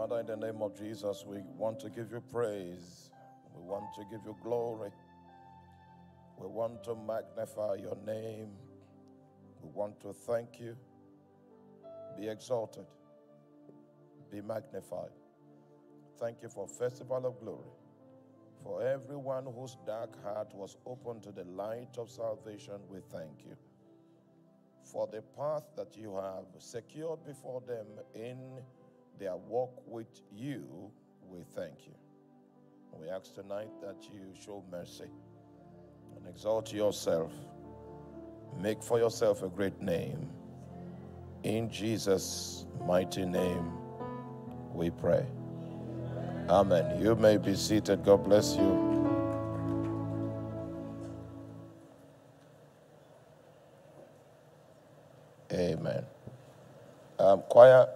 Father, in the name of Jesus, we want to give you praise. We want to give you glory. We want to magnify your name. We want to thank you. Be exalted. Be magnified. Thank you for Festival of Glory. For everyone whose dark heart was open to the light of salvation, we thank you. For the path that you have secured before them in their walk with you, we thank you. We ask tonight that you show mercy and exalt yourself. Make for yourself a great name. In Jesus' mighty name, we pray. Amen. You may be seated. God bless you. Amen. Um, choir,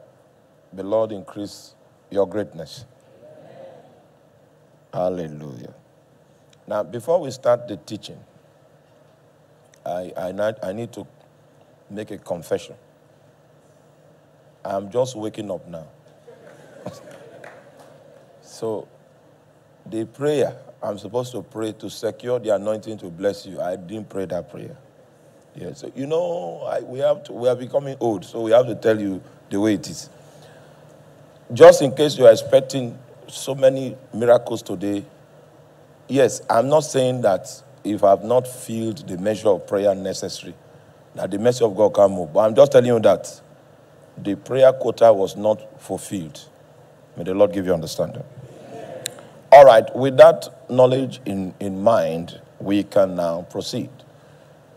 Lord increase your greatness. Hallelujah. Now, before we start the teaching, I, I, I need to make a confession. I'm just waking up now. so, the prayer I'm supposed to pray to secure the anointing to bless you, I didn't pray that prayer. Yeah, so you know, I, we have to, we are becoming old, so we have to tell you the way it is. Just in case you are expecting so many miracles today, yes, I'm not saying that if I have not filled the measure of prayer necessary, that the mercy of God can move. But I'm just telling you that the prayer quota was not fulfilled. May the Lord give you understanding. All right, with that knowledge in, in mind, we can now proceed.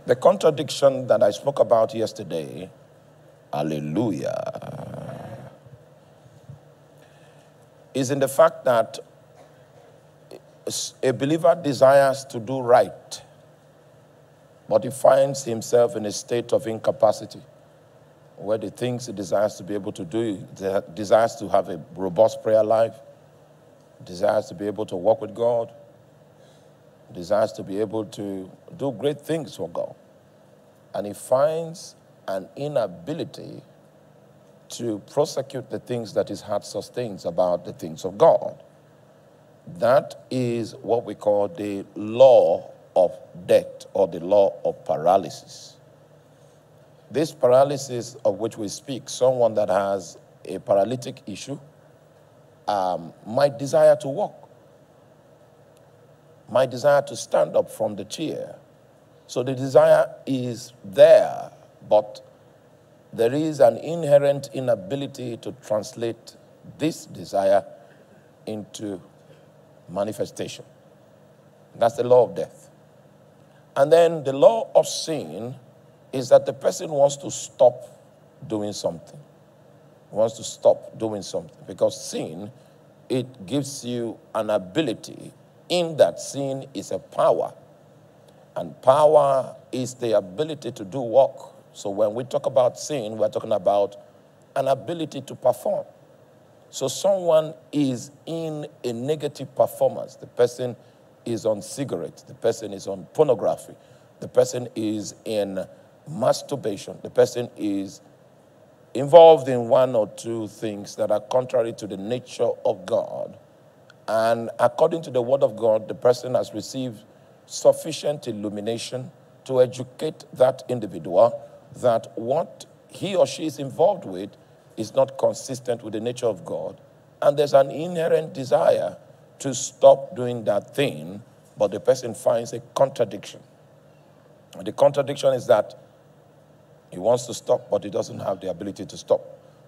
The contradiction that I spoke about yesterday, hallelujah, is in the fact that a believer desires to do right, but he finds himself in a state of incapacity where the things he desires to be able to do, desires to have a robust prayer life, desires to be able to walk with God, desires to be able to do great things for God. And he finds an inability to prosecute the things that his heart sustains about the things of God. That is what we call the law of death or the law of paralysis. This paralysis of which we speak, someone that has a paralytic issue um, might desire to walk, might desire to stand up from the chair. So the desire is there, but there is an inherent inability to translate this desire into manifestation. That's the law of death. And then the law of sin is that the person wants to stop doing something. Wants to stop doing something because sin it gives you an ability in that sin is a power and power is the ability to do work. So when we talk about sin, we're talking about an ability to perform. So someone is in a negative performance. The person is on cigarettes. The person is on pornography. The person is in masturbation. The person is involved in one or two things that are contrary to the nature of God. And according to the word of God, the person has received sufficient illumination to educate that individual that what he or she is involved with is not consistent with the nature of God. And there's an inherent desire to stop doing that thing, but the person finds a contradiction. And the contradiction is that he wants to stop, but he doesn't have the ability to stop.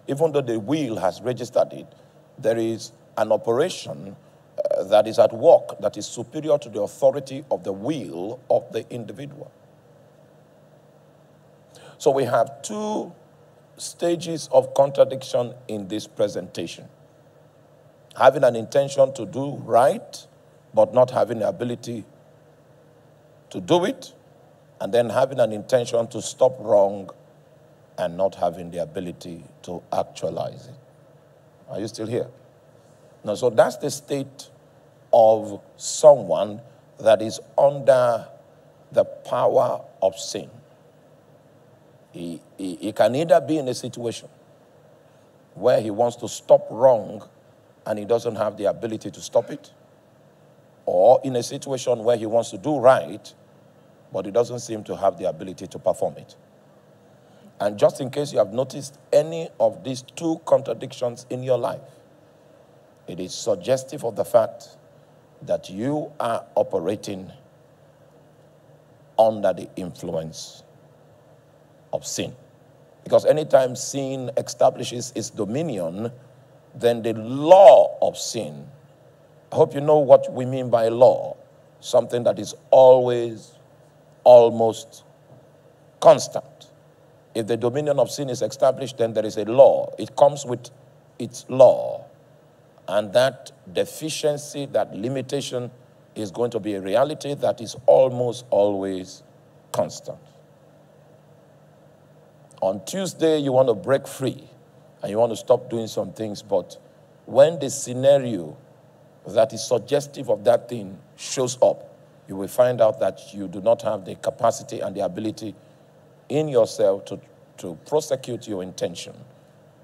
Even though the will has registered it, there is an operation uh, that is at work that is superior to the authority of the will of the individual. So we have two stages of contradiction in this presentation having an intention to do right, but not having the ability to do it, and then having an intention to stop wrong and not having the ability to actualize it. Are you still here? Now, so that's the state of someone that is under the power of sin. He, he, he, can either be in a situation where he wants to stop wrong and he doesn't have the ability to stop it, or in a situation where he wants to do right, but he doesn't seem to have the ability to perform it. And just in case you have noticed any of these two contradictions in your life, it is suggestive of the fact that you are operating under the influence of sin. Because anytime sin establishes its dominion, then the law of sin, I hope you know what we mean by law, something that is always, almost constant. If the dominion of sin is established, then there is a law. It comes with its law. And that deficiency, that limitation, is going to be a reality that is almost always constant. On Tuesday, you want to break free and you want to stop doing some things, but when the scenario that is suggestive of that thing shows up, you will find out that you do not have the capacity and the ability in yourself to, to prosecute your intention.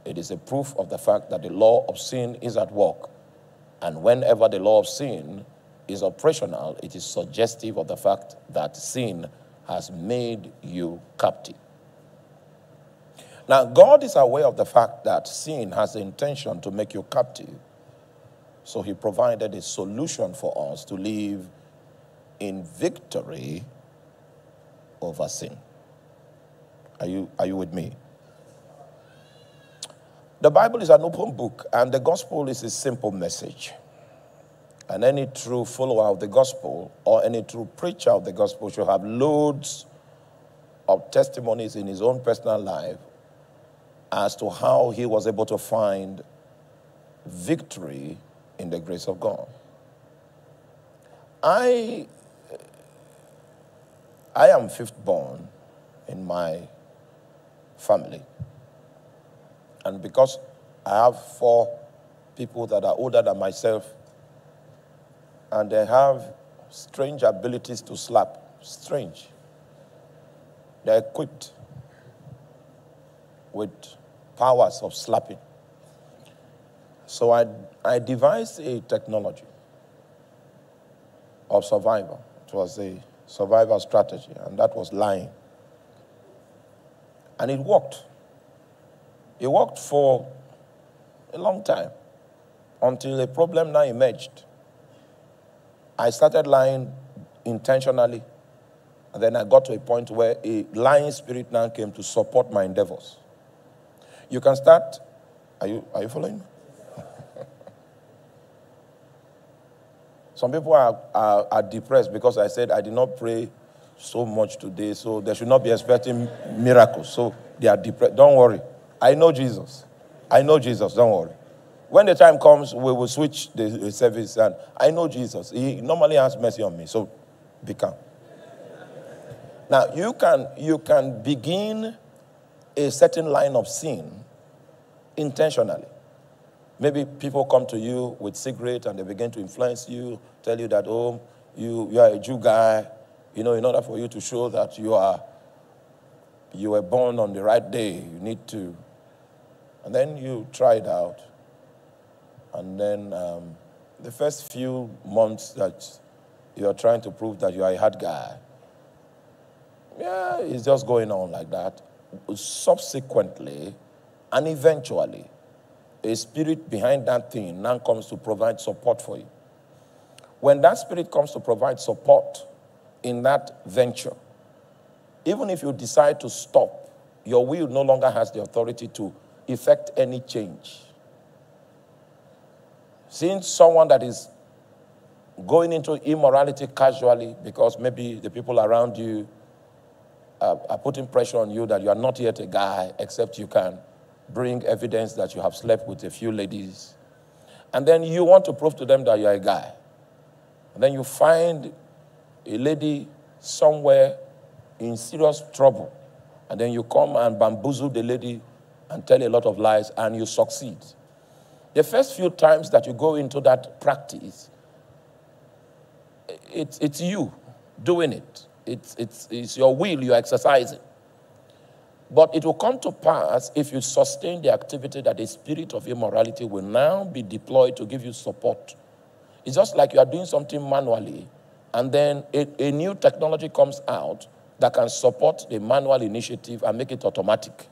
It is a proof of the fact that the law of sin is at work. And whenever the law of sin is operational, it is suggestive of the fact that sin has made you captive. Now, God is aware of the fact that sin has the intention to make you captive. So he provided a solution for us to live in victory over sin. Are you, are you with me? The Bible is an open book, and the gospel is a simple message. And any true follower of the gospel or any true preacher of the gospel should have loads of testimonies in his own personal life as to how he was able to find victory in the grace of God. I, I am fifth born in my family. And because I have four people that are older than myself, and they have strange abilities to slap. Strange. They're equipped with powers of slapping. So I, I devised a technology of survival. It was a survival strategy, and that was lying. And it worked. It worked for a long time until a problem now emerged. I started lying intentionally, and then I got to a point where a lying spirit now came to support my endeavors. You can start. Are you, are you following? Some people are, are, are, depressed because I said I did not pray so much today, so they should not be expecting miracles. So they are depressed. Don't worry. I know Jesus. I know Jesus. Don't worry. When the time comes, we will switch the service, and I know Jesus. He normally has mercy on me, so be calm. Now you can you can begin a certain line of sin intentionally. Maybe people come to you with cigarette and they begin to influence you, tell you that, oh, you, you are a Jew guy. You know, in order for you to show that you are you were born on the right day, you need to. And then you try it out. And then um, the first few months that you're trying to prove that you are a hard guy, yeah, it's just going on like that. Subsequently, and eventually, a spirit behind that thing now comes to provide support for you. When that spirit comes to provide support in that venture, even if you decide to stop, your will no longer has the authority to effect any change. Since someone that is going into immorality casually because maybe the people around you are, are putting pressure on you that you are not yet a guy except you can bring evidence that you have slept with a few ladies. And then you want to prove to them that you're a guy. And then you find a lady somewhere in serious trouble. And then you come and bamboozle the lady and tell a lot of lies and you succeed. The first few times that you go into that practice, it's, it's you doing it. It's, it's, it's your will you're exercising. But it will come to pass if you sustain the activity that the spirit of immorality will now be deployed to give you support. It's just like you are doing something manually, and then a, a new technology comes out that can support the manual initiative and make it automatic.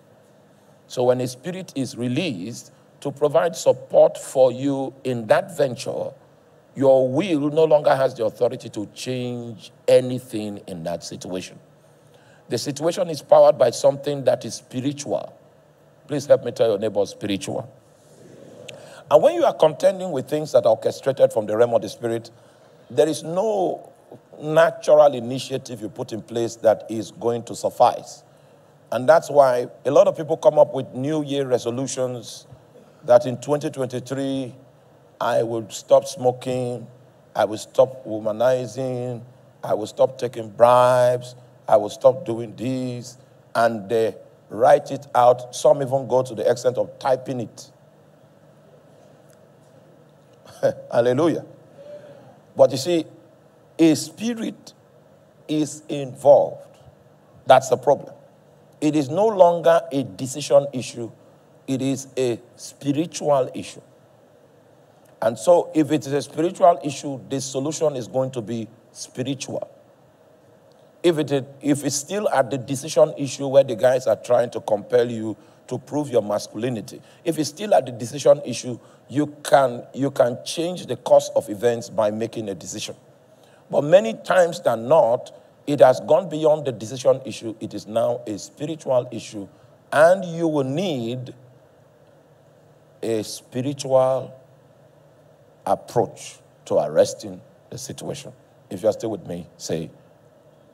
So when a spirit is released to provide support for you in that venture, your will no longer has the authority to change anything in that situation. The situation is powered by something that is spiritual. Please help me tell your neighbor spiritual. And when you are contending with things that are orchestrated from the realm of the spirit, there is no natural initiative you put in place that is going to suffice. And that's why a lot of people come up with New Year resolutions that in 2023, I will stop smoking, I will stop womanizing, I will stop taking bribes, I will stop doing this, and they write it out. Some even go to the extent of typing it. Hallelujah. But you see, a spirit is involved. That's the problem. It is no longer a decision issue, it is a spiritual issue. And so, if it is a spiritual issue, the solution is going to be spiritual. If, it, if it's still at the decision issue where the guys are trying to compel you to prove your masculinity, if it's still at the decision issue, you can, you can change the course of events by making a decision. But many times than not, it has gone beyond the decision issue. It is now a spiritual issue, and you will need a spiritual approach to arresting the situation. If you are still with me, say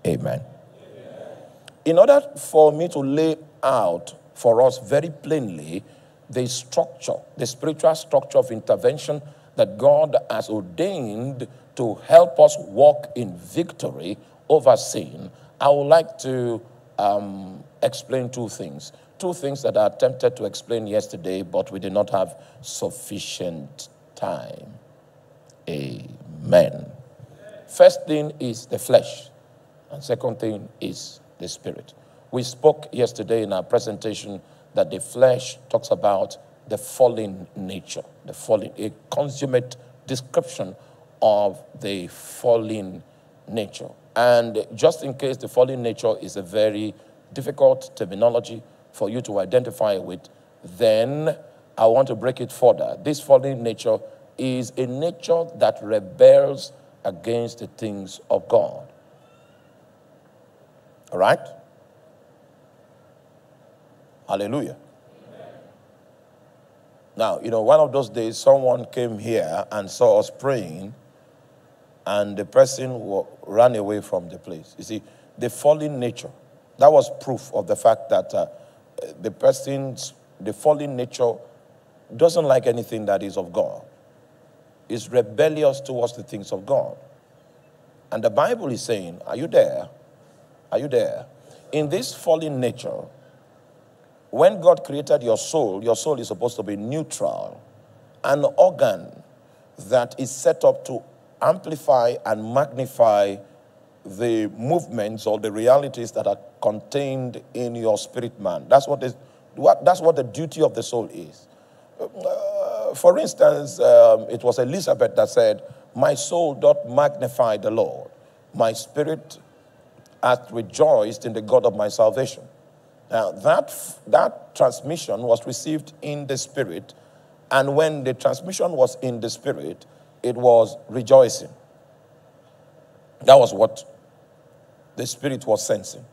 amen. amen. In order for me to lay out for us very plainly the structure, the spiritual structure of intervention that God has ordained to help us walk in victory over sin, I would like to um, explain two things. Two things that I attempted to explain yesterday, but we did not have sufficient time. Amen. First thing is the flesh, and second thing is the spirit. We spoke yesterday in our presentation that the flesh talks about the fallen nature, the fallen, a consummate description of the fallen nature. And just in case the fallen nature is a very difficult terminology for you to identify with, then I want to break it further. This fallen nature is a nature that rebels against the things of God. All right? Hallelujah. Now, you know, one of those days, someone came here and saw us praying, and the person ran away from the place. You see, the fallen nature, that was proof of the fact that uh, the person's, the fallen nature doesn't like anything that is of God, is rebellious towards the things of God. And the Bible is saying, Are you there? Are you there? In this fallen nature, when God created your soul, your soul is supposed to be neutral, an organ that is set up to amplify and magnify the movements or the realities that are contained in your spirit man. That's what, is, what, that's what the duty of the soul is. Uh, for instance, um, it was Elizabeth that said, My soul doth magnify the Lord, my spirit hath rejoiced in the God of my salvation. Now, that, that transmission was received in the Spirit, and when the transmission was in the Spirit, it was rejoicing. That was what the Spirit was sensing.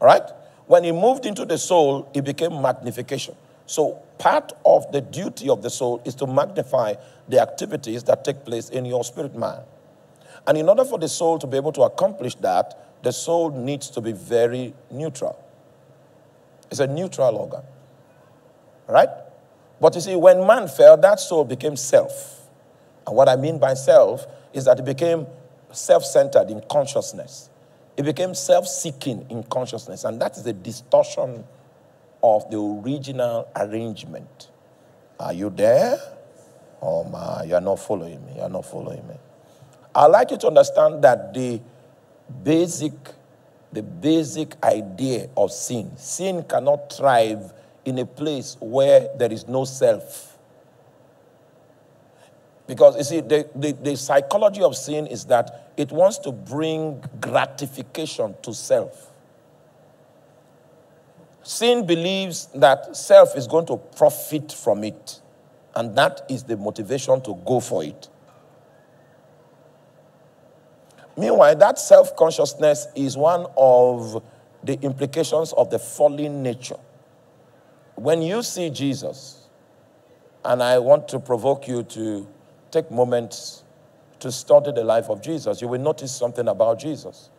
All right? When he moved into the soul, it became magnification. So, part of the duty of the soul is to magnify the activities that take place in your spirit man. And in order for the soul to be able to accomplish that, the soul needs to be very neutral. It's a neutral organ. Right? But you see, when man fell, that soul became self. And what I mean by self is that it became self centered in consciousness. It became self seeking in consciousness. And that is a distortion of the original arrangement. Are you there? Oh my, you're not following me. You're not following me. I'd like you to understand that the basic the basic idea of sin. Sin cannot thrive in a place where there is no self. Because you see, the, the, the, psychology of sin is that it wants to bring gratification to self. Sin believes that self is going to profit from it, and that is the motivation to go for it. Meanwhile, that self consciousness is one of the implications of the fallen nature. When you see Jesus, and I want to provoke you to take moments to study the life of Jesus, you will notice something about Jesus.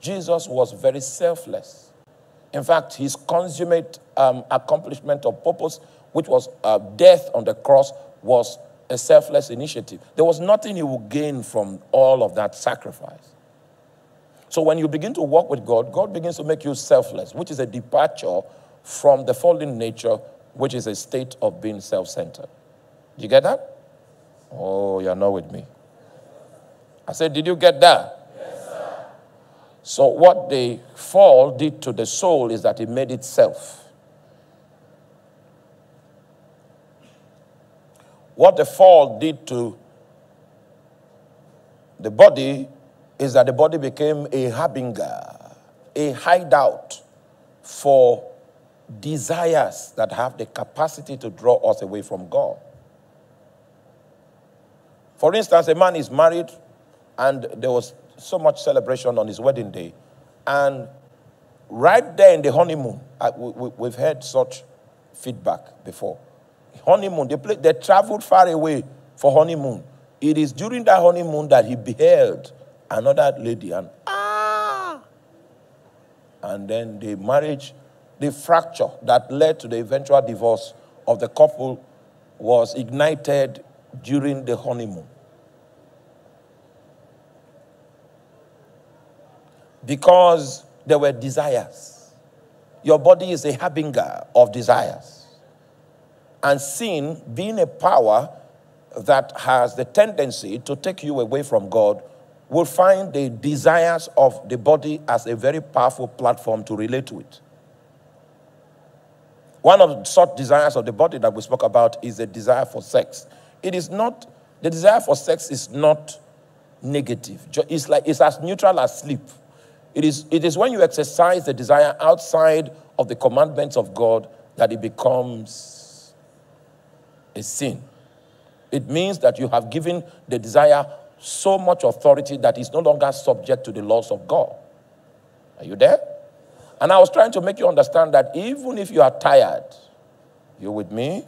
Jesus was very selfless. In fact, his consummate um, accomplishment of purpose, which was uh, death on the cross, was a selfless initiative. There was nothing he would gain from all of that sacrifice. So when you begin to walk with God, God begins to make you selfless, which is a departure from the fallen nature, which is a state of being self centered. Do you get that? Oh, you're not with me. I said, Did you get that? So, what the fall did to the soul is that it made itself. What the fall did to the body is that the body became a harbinger, a hideout for desires that have the capacity to draw us away from God. For instance, a man is married and there was so much celebration on his wedding day. And right there in the honeymoon, we, have heard such feedback before honeymoon. They, play, they traveled far away for honeymoon. It is during that honeymoon that he beheld another lady and ah, and then the marriage, the fracture that led to the eventual divorce of the couple was ignited during the honeymoon. Because there were desires. Your body is a harbinger of desires and sin being a power that has the tendency to take you away from God will find the desires of the body as a very powerful platform to relate to it. One of the such desires of the body that we spoke about is the desire for sex. It is not, the desire for sex is not negative. It's like it's as neutral as sleep. It is, it is when you exercise the desire outside of the commandments of God that it becomes a sin. It means that you have given the desire so much authority that it's no longer subject to the laws of God. Are you there? And I was trying to make you understand that even if you are tired, you with me?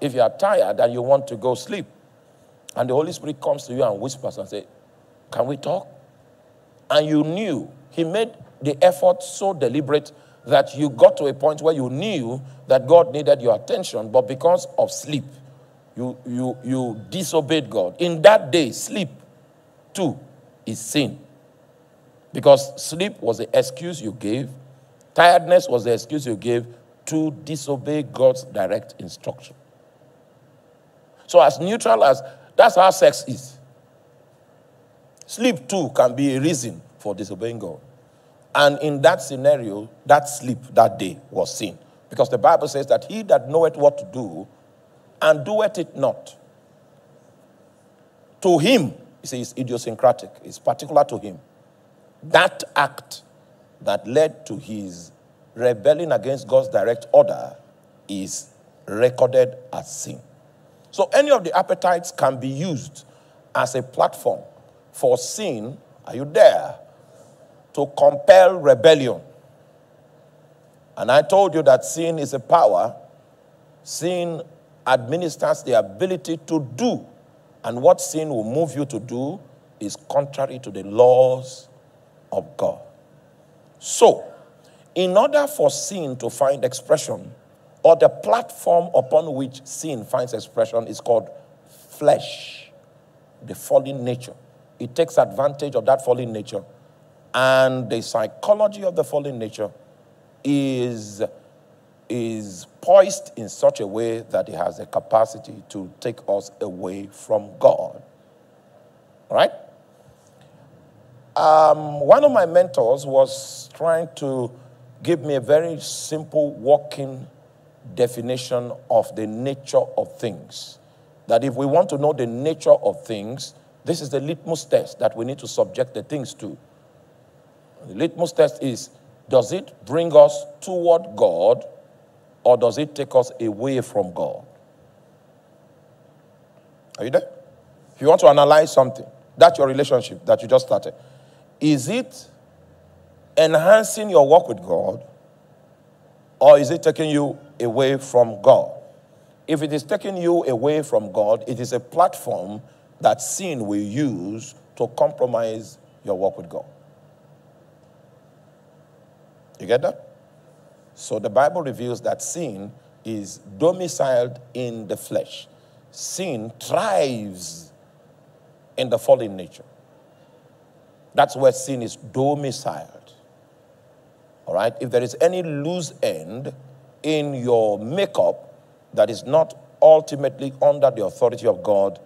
If you are tired and you want to go sleep, and the Holy Spirit comes to you and whispers and says, Can we talk? And you knew he made the effort so deliberate that you got to a point where you knew that God needed your attention, but because of sleep, you, you, you disobeyed God. In that day, sleep too is sin. Because sleep was the excuse you gave, tiredness was the excuse you gave to disobey God's direct instruction. So, as neutral as that's how sex is. Sleep too can be a reason for disobeying God. And in that scenario, that sleep that day was sin. Because the Bible says that he that knoweth what to do and doeth it not, to him, he says idiosyncratic, it's particular to him. That act that led to his rebelling against God's direct order is recorded as sin. So any of the appetites can be used as a platform for sin. Are you there? to compel rebellion. And I told you that sin is a power. Sin administers the ability to do. And what sin will move you to do is contrary to the laws of God. So, in order for sin to find expression, or the platform upon which sin finds expression is called flesh, the fallen nature. It takes advantage of that fallen nature and the psychology of the fallen nature is, is poised in such a way that it has a capacity to take us away from God. All right? Um, one of my mentors was trying to give me a very simple working definition of the nature of things. That if we want to know the nature of things, this is the litmus test that we need to subject the things to. The litmus test is does it bring us toward God or does it take us away from God? Are you there? If you want to analyze something, that's your relationship that you just started. Is it enhancing your walk with God or is it taking you away from God? If it is taking you away from God, it is a platform that sin will use to compromise your work with God. You get that? So the Bible reveals that sin is domiciled in the flesh. Sin thrives in the fallen nature. That's where sin is domiciled. All right? If there is any loose end in your makeup that is not ultimately under the authority of God,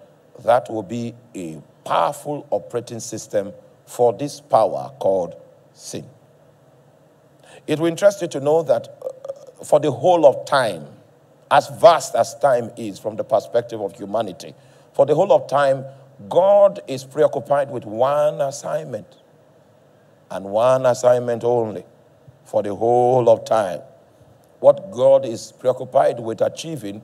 that will be a powerful operating system for this power called sin. It will interest you to know that uh, for the whole of time, as vast as time is from the perspective of humanity, for the whole of time, God is preoccupied with one assignment and one assignment only for the whole of time. What God is preoccupied with achieving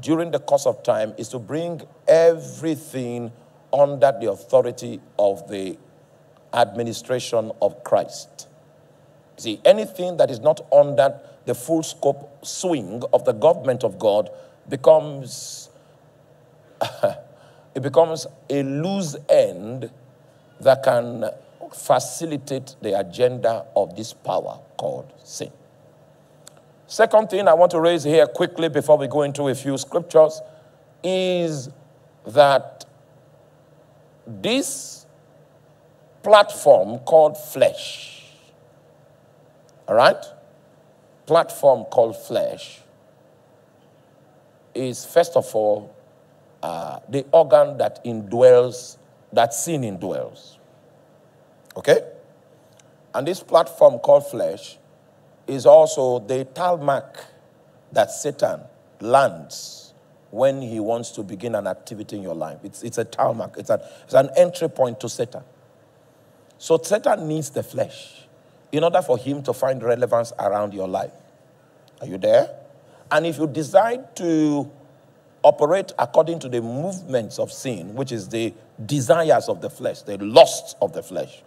during the course of time is to bring everything under the authority of the administration of Christ. See, anything that is not under the full scope swing of the government of God becomes it becomes a loose end that can facilitate the agenda of this power called sin. Second thing I want to raise here quickly before we go into a few scriptures is that this platform called flesh, all right? Platform called flesh is, first of all, uh, the organ that indwells, that sin indwells. Okay? And this platform called flesh is also the tarmac that Satan lands when he wants to begin an activity in your life. It's, it's a tarmac, it's, a, it's an entry point to Satan. So Satan needs the flesh in order for him to find relevance around your life. Are you there? And if you decide to operate according to the movements of sin, which is the desires of the flesh, the lusts of the flesh,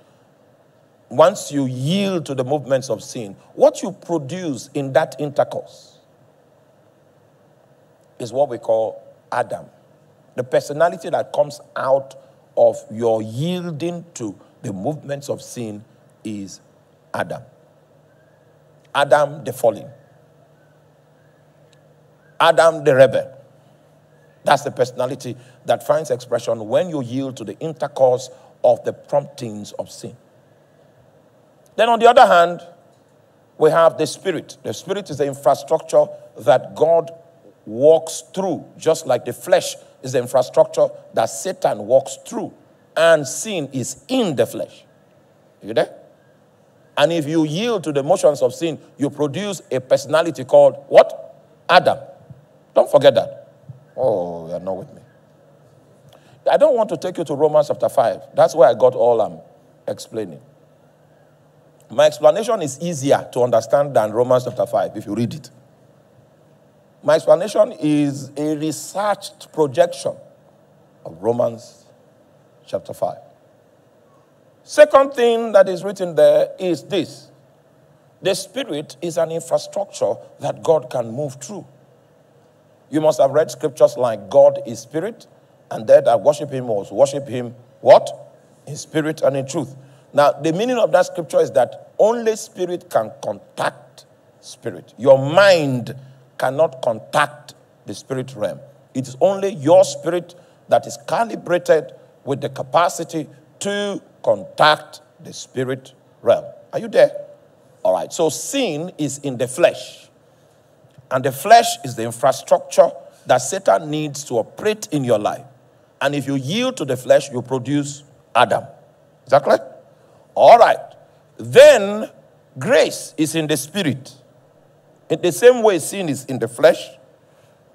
once you yield to the movements of sin, what you produce in that intercourse is what we call Adam. The personality that comes out of your yielding to the movements of sin is Adam. Adam the fallen. Adam the rebel. That's the personality that finds expression when you yield to the intercourse of the promptings of sin. Then, on the other hand, we have the Spirit. The Spirit is the infrastructure that God walks through, just like the flesh is the infrastructure that Satan walks through. And sin is in the flesh. You there? And if you yield to the motions of sin, you produce a personality called what? Adam. Don't forget that. Oh, you're not with me. I don't want to take you to Romans chapter 5. That's where I got all I'm explaining. My explanation is easier to understand than Romans chapter 5 if you read it. My explanation is a researched projection of Romans chapter 5. Second thing that is written there is this the Spirit is an infrastructure that God can move through. You must have read scriptures like God is Spirit, and they that worship Him must worship Him what? In spirit and in truth. Now, the meaning of that scripture is that only spirit can contact spirit. Your mind cannot contact the spirit realm. It is only your spirit that is calibrated with the capacity to contact the spirit realm. Are you there? All right. So sin is in the flesh. And the flesh is the infrastructure that Satan needs to operate in your life. And if you yield to the flesh, you produce Adam. Is that correct? All right. Then grace is in the spirit. In the same way sin is in the flesh,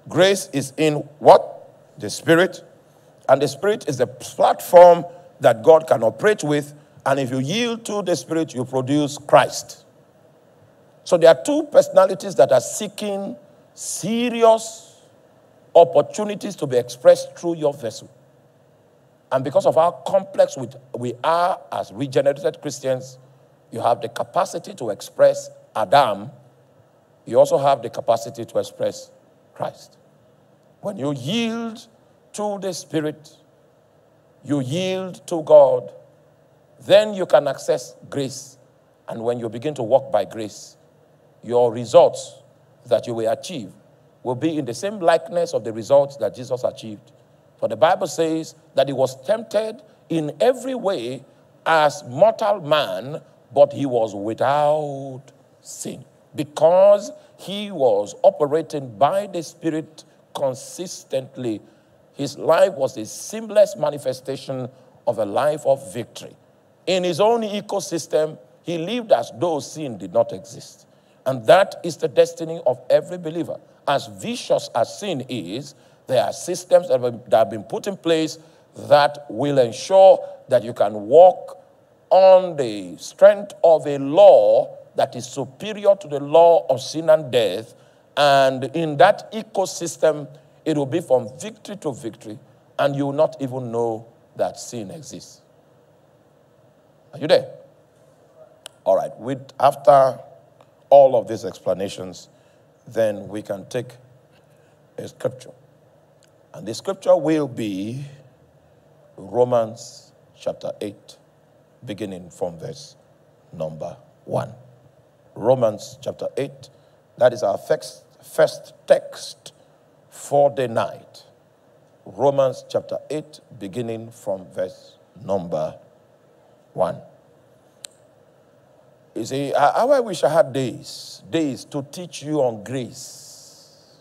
grace is in what? The spirit. And the spirit is the platform that God can operate with. And if you yield to the spirit, you produce Christ. So there are two personalities that are seeking serious opportunities to be expressed through your vessel. And because of how complex we are as regenerated Christians, you have the capacity to express Adam. You also have the capacity to express Christ. When you yield to the Spirit, you yield to God, then you can access grace. And when you begin to walk by grace, your results that you will achieve will be in the same likeness of the results that Jesus achieved. For the Bible says that he was tempted in every way as mortal man, but he was without sin because he was operating by the Spirit consistently. His life was a seamless manifestation of a life of victory. In his own ecosystem, he lived as though sin did not exist. And that is the destiny of every believer. As vicious as sin is, there are systems that have been put in place that will ensure that you can walk on the strength of a law that is superior to the law of sin and death. And in that ecosystem, it will be from victory to victory, and you will not even know that sin exists. Are you there? All right. With, after all of these explanations, then we can take a scripture. And the scripture will be Romans chapter 8, beginning from verse number 1. Romans chapter 8, that is our first, first text for the night. Romans chapter 8, beginning from verse number 1. You see, how I wish I had days, days to teach you on grace.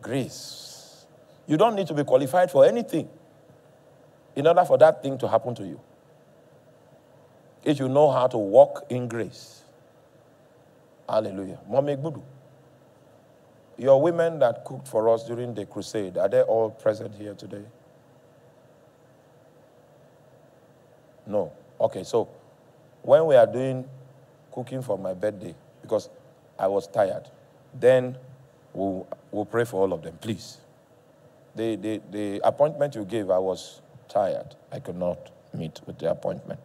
Grace you don't need to be qualified for anything in order for that thing to happen to you. If you know how to walk in grace. Hallelujah. Mommy Budu. Your women that cooked for us during the crusade, are they all present here today? No. Okay, so when we are doing cooking for my birthday, because I was tired, then we'll, we'll pray for all of them, please the, the, the appointment you gave, I was tired. I could not meet with the appointment.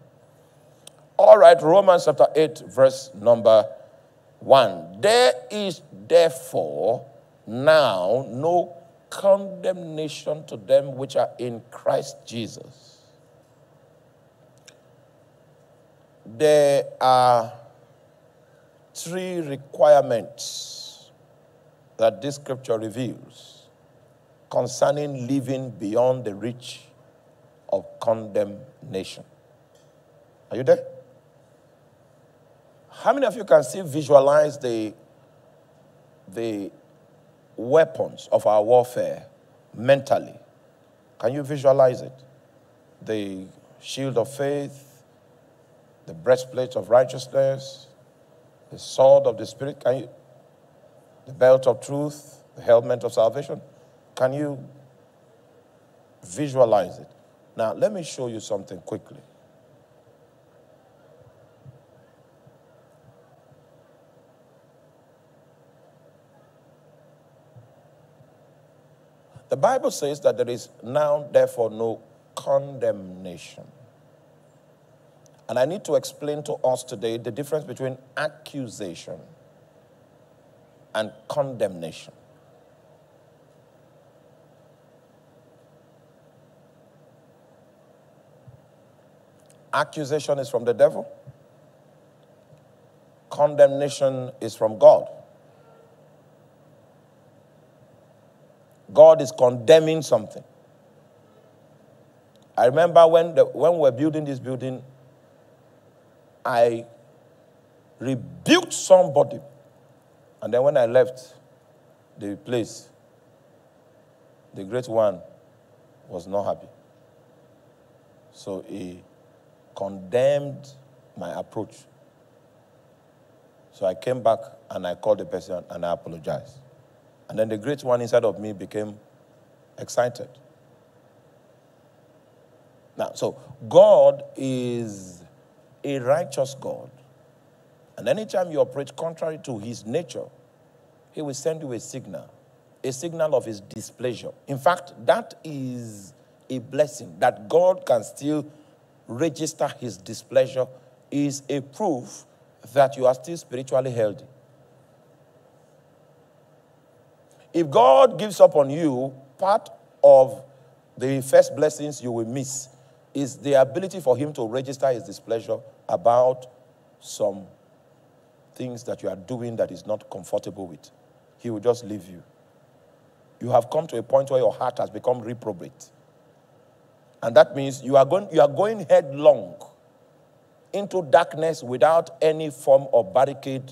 All right, Romans chapter 8, verse number 1. There is therefore now no condemnation to them which are in Christ Jesus. There are three requirements that this scripture reveals concerning living beyond the reach of condemnation. Are you there? How many of you can still visualize the, the weapons of our warfare mentally? Can you visualize it? The shield of faith, the breastplate of righteousness, the sword of the Spirit, can you, the belt of truth, the helmet of salvation? Can you visualize it? Now, let me show you something quickly. The Bible says that there is now, therefore, no condemnation. And I need to explain to us today the difference between accusation and condemnation. Accusation is from the devil. Condemnation is from God. God is condemning something. I remember when, the, when we were building this building, I rebuked somebody. And then when I left the place, the great one was not happy. So he condemned my approach. So I came back and I called the person and I apologized. And then the great one inside of me became excited. Now, so God is a righteous God. And anytime you operate contrary to his nature, he will send you a signal, a signal of his displeasure. In fact, that is a blessing that God can still register his displeasure is a proof that you are still spiritually healthy. If God gives up on you, part of the first blessings you will miss is the ability for him to register his displeasure about some things that you are doing that is not comfortable with. He will just leave you. You have come to a point where your heart has become reprobate. And that means you are going, you are going headlong into darkness without any form of barricade,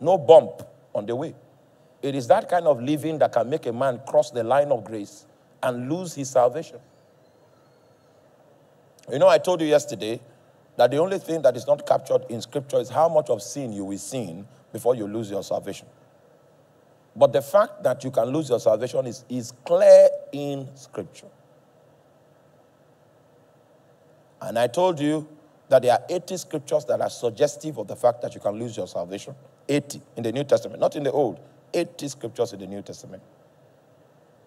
no bump on the way. It is that kind of living that can make a man cross the line of grace and lose his salvation. You know, I told you yesterday that the only thing that is not captured in Scripture is how much of sin you will sin before you lose your salvation. But the fact that you can lose your salvation is, is clear in Scripture. And I told you that there are 80 scriptures that are suggestive of the fact that you can lose your salvation. 80 in the New Testament, not in the Old. 80 scriptures in the New Testament.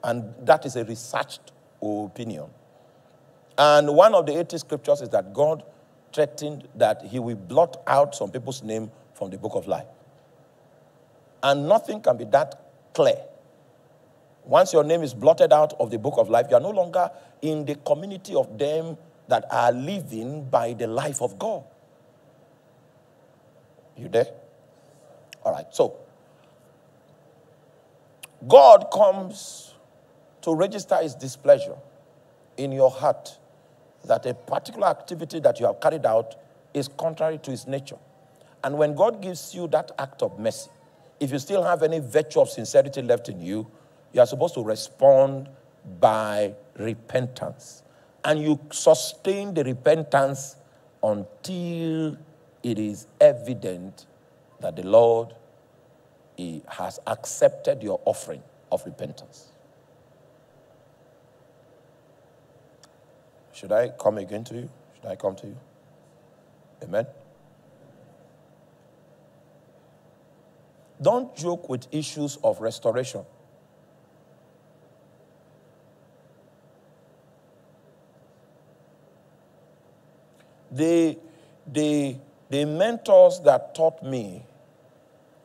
And that is a researched opinion. And one of the 80 scriptures is that God threatened that he will blot out some people's name from the book of life. And nothing can be that clear. Once your name is blotted out of the book of life, you are no longer in the community of them that are living by the life of God. You there? All right. So, God comes to register his displeasure in your heart that a particular activity that you have carried out is contrary to his nature. And when God gives you that act of mercy, if you still have any virtue of sincerity left in you, you are supposed to respond by repentance and you sustain the repentance until it is evident that the Lord he has accepted your offering of repentance. Should I come again to you? Should I come to you? Amen. Don't joke with issues of restoration. The, the, the mentors that taught me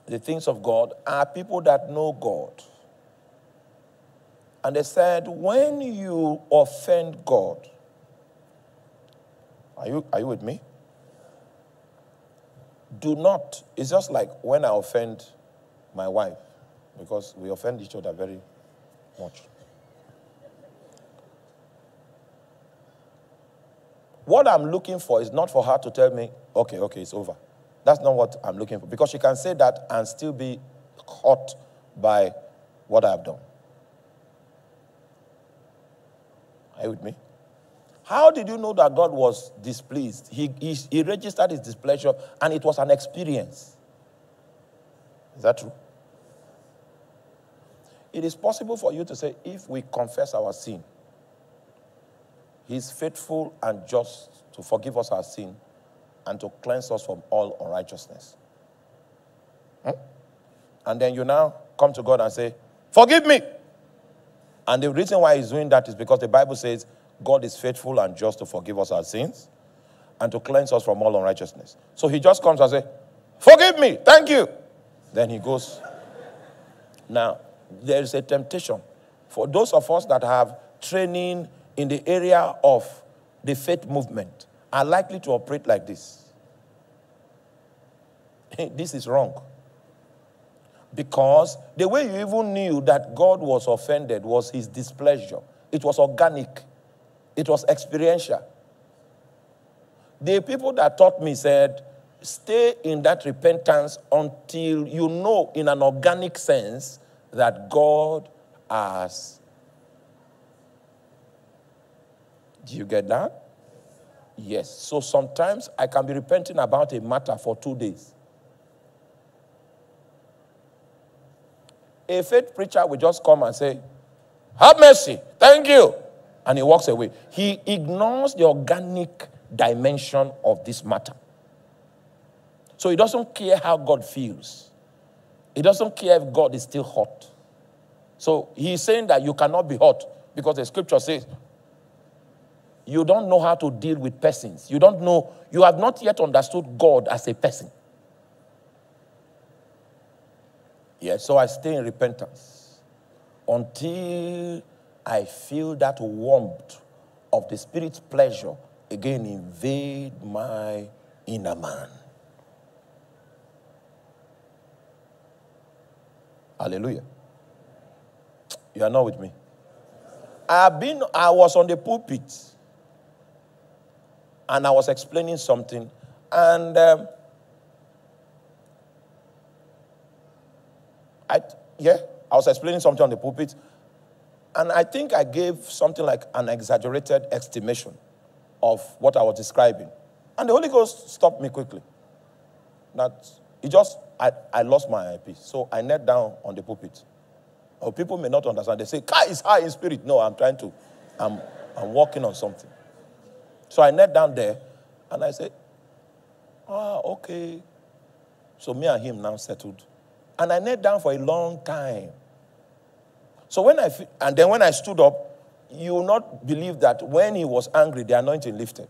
the things of God are people that know God. And they said, when you offend God, are you, are you with me? Do not, it's just like when I offend my wife, because we offend each other very much. What I'm looking for is not for her to tell me, okay, okay, it's over. That's not what I'm looking for. Because she can say that and still be caught by what I've done. Are you with me? How did you know that God was displeased? He, he, he registered his displeasure and it was an experience. Is that true? It is possible for you to say, if we confess our sin, he is faithful and just to forgive us our sin and to cleanse us from all unrighteousness. Hmm? And then you now come to God and say, Forgive me. And the reason why he's doing that is because the Bible says God is faithful and just to forgive us our sins and to cleanse us from all unrighteousness. So he just comes and says, Forgive me, thank you. Then he goes. Now, there is a temptation for those of us that have training in the area of the faith movement are likely to operate like this. this is wrong. Because the way you even knew that God was offended was his displeasure. It was organic, it was experiential. The people that taught me said, stay in that repentance until you know, in an organic sense, that God has Do you get that? Yes. So sometimes I can be repenting about a matter for two days. A faith preacher will just come and say, Have mercy, thank you. And he walks away. He ignores the organic dimension of this matter. So he doesn't care how God feels. He doesn't care if God is still hot. So he's saying that you cannot be hot because the scripture says you don't know how to deal with persons. You don't know, you have not yet understood God as a person. Yes, so I stay in repentance until I feel that warmth of the Spirit's pleasure again invade my inner man. Hallelujah. You are not with me. I have been, I was on the pulpit and I was explaining something, and um, I, yeah, I was explaining something on the pulpit, and I think I gave something like an exaggerated estimation of what I was describing. And the Holy Ghost stopped me quickly. That he just, I, I lost my IP. So I knelt down on the pulpit. Or people may not understand. They say, Kai is high in spirit. No, I'm trying to, I'm, I'm working on something. So I knelt down there and I said, Ah, okay. So me and him now settled. And I knelt down for a long time. So when I, and then when I stood up, you will not believe that when he was angry, the anointing lifted.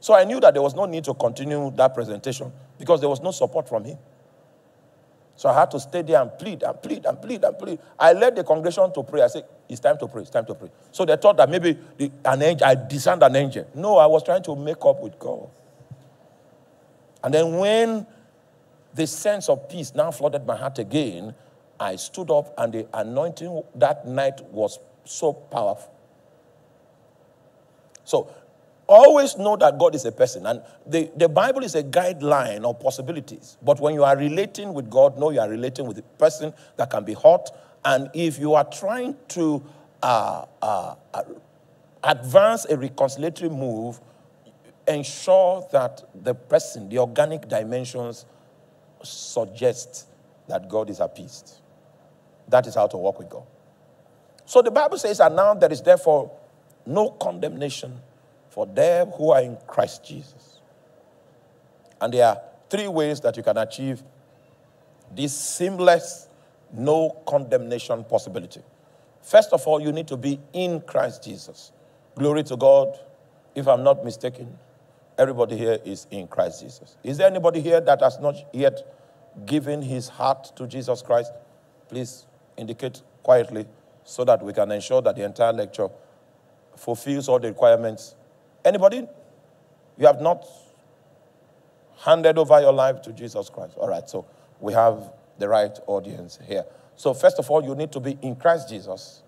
So I knew that there was no need to continue that presentation because there was no support from him. So I had to stay there and plead and plead and plead and plead. I led the congregation to pray. I said, It's time to pray, it's time to pray. So they thought that maybe the, an angel, I discerned an angel. No, I was trying to make up with God. And then when the sense of peace now flooded my heart again, I stood up and the anointing that night was so powerful. So always know that God is a person. And the, the Bible is a guideline of possibilities. But when you are relating with God, know you are relating with a person that can be hot. And if you are trying to uh, uh, uh, advance a reconciliatory move, ensure that the person, the organic dimensions, suggest that God is appeased. That is how to walk with God. So the Bible says, and now there is therefore no condemnation for them who are in Christ Jesus. And there are three ways that you can achieve this seamless, no condemnation possibility. First of all, you need to be in Christ Jesus. Glory to God. If I'm not mistaken, everybody here is in Christ Jesus. Is there anybody here that has not yet given his heart to Jesus Christ? Please indicate quietly so that we can ensure that the entire lecture fulfills all the requirements. Anybody? You have not handed over your life to Jesus Christ. All right, so we have the right audience here. So, first of all, you need to be in Christ Jesus.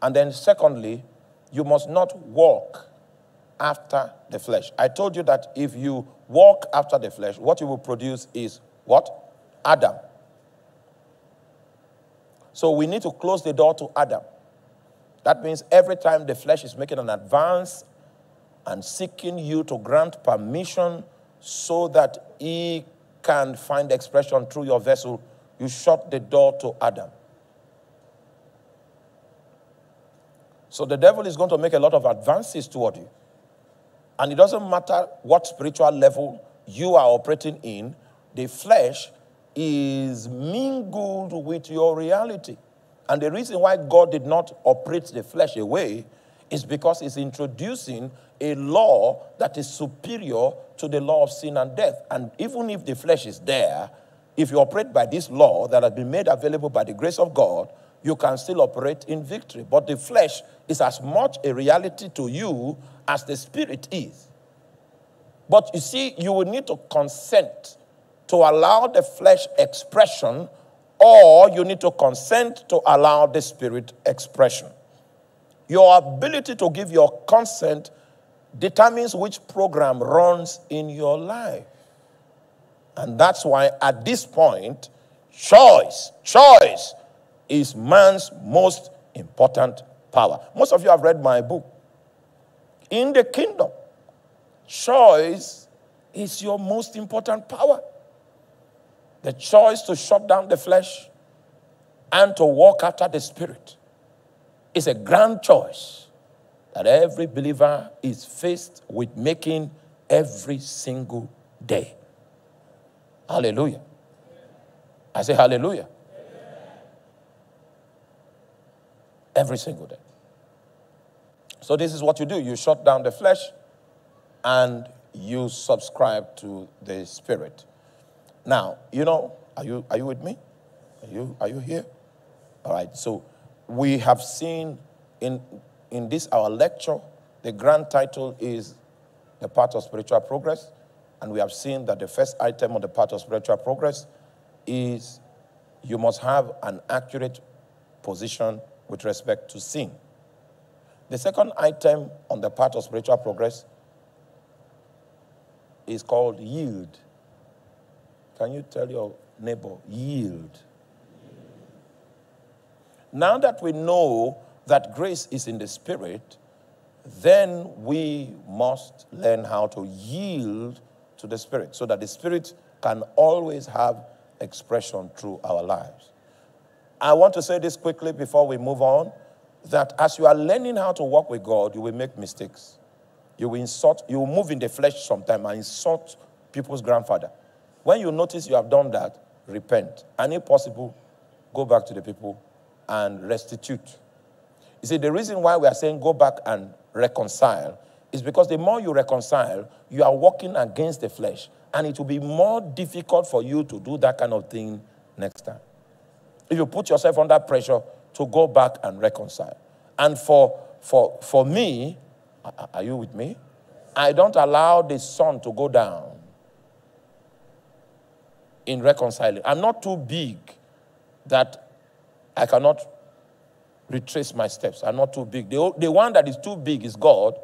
And then, secondly, you must not walk after the flesh. I told you that if you walk after the flesh, what you will produce is what? Adam. So we need to close the door to Adam. That means every time the flesh is making an advance and seeking you to grant permission so that he can find expression through your vessel, you shut the door to Adam. So the devil is going to make a lot of advances toward you. And it doesn't matter what spiritual level you are operating in, the flesh is mingled with your reality. And the reason why God did not operate the flesh away is because He's introducing a law that is superior to the law of sin and death. And even if the flesh is there, if you operate by this law that has been made available by the grace of God, you can still operate in victory. But the flesh is as much a reality to you as the spirit is. But you see, you will need to consent to allow the flesh expression, or you need to consent to allow the spirit expression. Your ability to give your consent determines which program runs in your life. And that's why at this point, choice, choice is man's most important power. Most of you have read my book. In the kingdom, choice is your most important power. The choice to shut down the flesh and to walk after the spirit is a grand choice that every believer is faced with making every single day. Hallelujah. I say hallelujah. Every single day. So, this is what you do you shut down the flesh and you subscribe to the spirit. Now, you know, are you, are you with me? Are you, are you here? All right, so we have seen in, in this our lecture, the grand title is The Path of Spiritual Progress. And we have seen that the first item on the path of spiritual progress is you must have an accurate position with respect to sin. The second item on the path of spiritual progress is called yield. Can you tell your neighbor, yield? Now that we know that grace is in the Spirit, then we must learn how to yield to the Spirit so that the Spirit can always have expression through our lives. I want to say this quickly before we move on that as you are learning how to walk with God, you will make mistakes. You will insult, you will move in the flesh sometime and insult people's grandfather. When you notice you have done that, repent. And if possible, go back to the people and restitute. You see, the reason why we are saying go back and reconcile is because the more you reconcile, you are working against the flesh. And it will be more difficult for you to do that kind of thing next time. If you put yourself under pressure to go back and reconcile. And for, for, for me, are you with me? I don't allow the sun to go down in reconciling. I'm not too big that I cannot retrace my steps. I'm not too big. The, the one that is too big is God.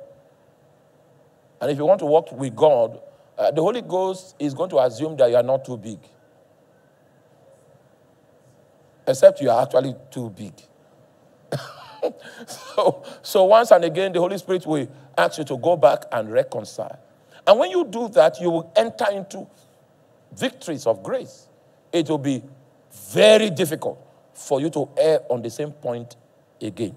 And if you want to walk with God, uh, the Holy Ghost is going to assume that you are not too big. Except you are actually too big. so, so once and again, the Holy Spirit will ask you to go back and reconcile. And when you do that, you will enter into victories of grace. It will be very difficult for you to err on the same point again.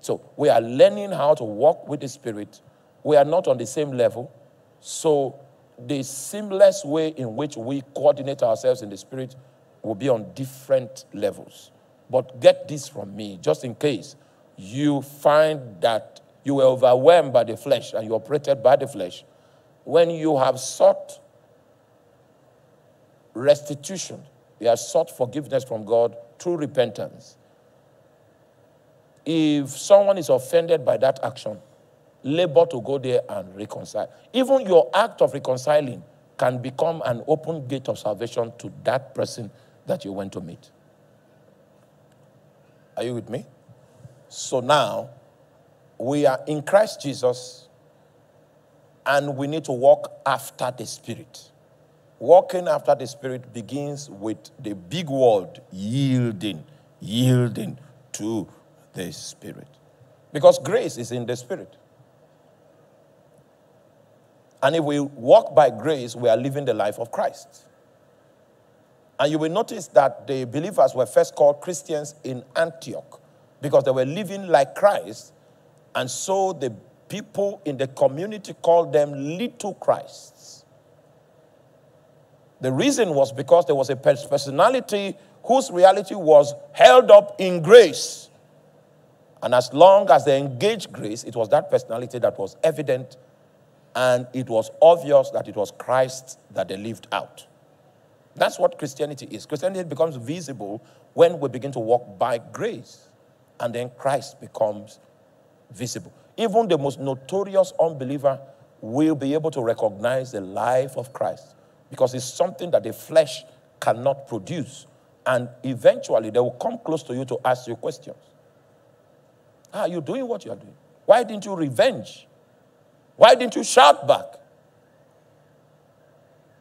So we are learning how to walk with the Spirit. We are not on the same level. So the seamless way in which we coordinate ourselves in the Spirit will be on different levels. But get this from me, just in case you find that you were overwhelmed by the flesh and you operated by the flesh. When you have sought restitution, you have sought forgiveness from God through repentance. If someone is offended by that action, labor to go there and reconcile. Even your act of reconciling can become an open gate of salvation to that person that you went to meet. Are you with me? So now, we are in Christ Jesus and we need to walk after the Spirit. Walking after the Spirit begins with the big word yielding, yielding to the Spirit. Because grace is in the Spirit. And if we walk by grace, we are living the life of Christ. And you will notice that the believers were first called Christians in Antioch because they were living like Christ. And so the people in the community called them little Christs. The reason was because there was a personality whose reality was held up in grace. And as long as they engaged grace, it was that personality that was evident and it was obvious that it was Christ that they lived out. That's what Christianity is. Christianity becomes visible when we begin to walk by grace, and then Christ becomes visible. Even the most notorious unbeliever will be able to recognize the life of Christ because it's something that the flesh cannot produce. And eventually, they will come close to you to ask you questions. Ah, are you doing what you are doing? Why didn't you revenge? Why didn't you shout back?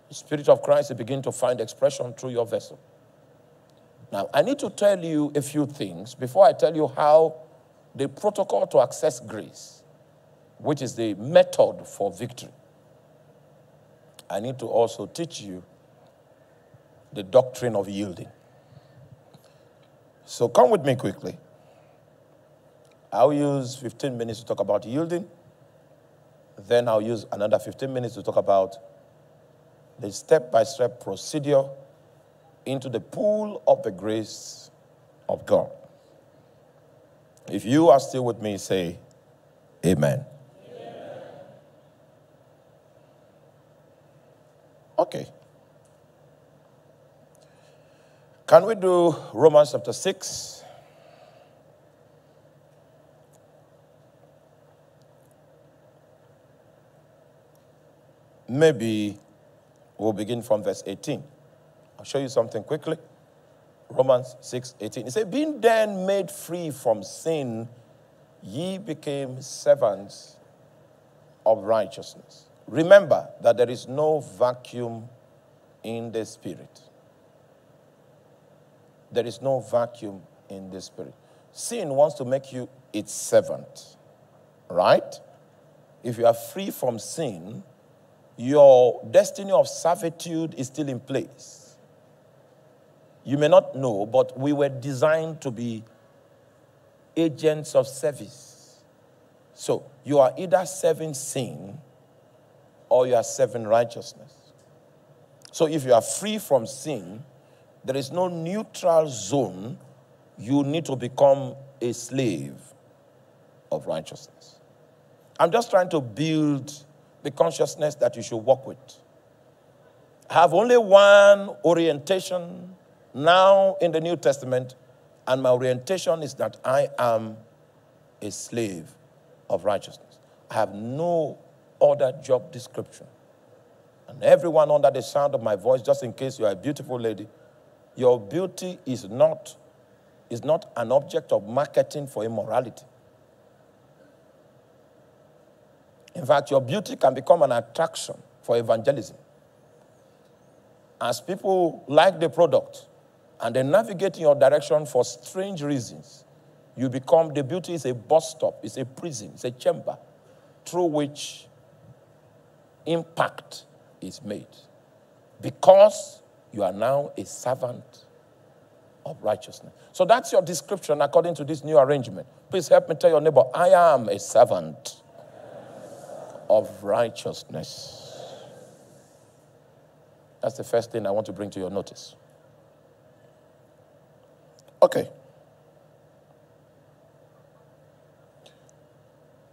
The Spirit of Christ will begin to find expression through your vessel. Now, I need to tell you a few things before I tell you how the protocol to access grace, which is the method for victory, I need to also teach you the doctrine of yielding. So come with me quickly. I'll use 15 minutes to talk about yielding. Then I'll use another 15 minutes to talk about the step by step procedure into the pool of the grace of God. If you are still with me, say, Amen. Amen. Okay. Can we do Romans chapter 6? Maybe we'll begin from verse 18. I'll show you something quickly. Romans 6 18. It says, Being then made free from sin, ye became servants of righteousness. Remember that there is no vacuum in the spirit. There is no vacuum in the spirit. Sin wants to make you its servant, right? If you are free from sin, your destiny of servitude is still in place. You may not know, but we were designed to be agents of service. So you are either serving sin or you are serving righteousness. So if you are free from sin, there is no neutral zone. You need to become a slave of righteousness. I'm just trying to build the consciousness that you should walk with. I have only one orientation now in the New Testament, and my orientation is that I am a slave of righteousness. I have no other job description. And everyone under the sound of my voice, just in case you are a beautiful lady, your beauty is not, is not an object of marketing for immorality. In fact, your beauty can become an attraction for evangelism. As people like the product and they navigate in your direction for strange reasons, you become the beauty is a bus stop, it's a prison, it's a chamber through which impact is made. Because you are now a servant of righteousness. So that's your description according to this new arrangement. Please help me tell your neighbor, I am a servant of righteousness. That's the first thing I want to bring to your notice. Okay.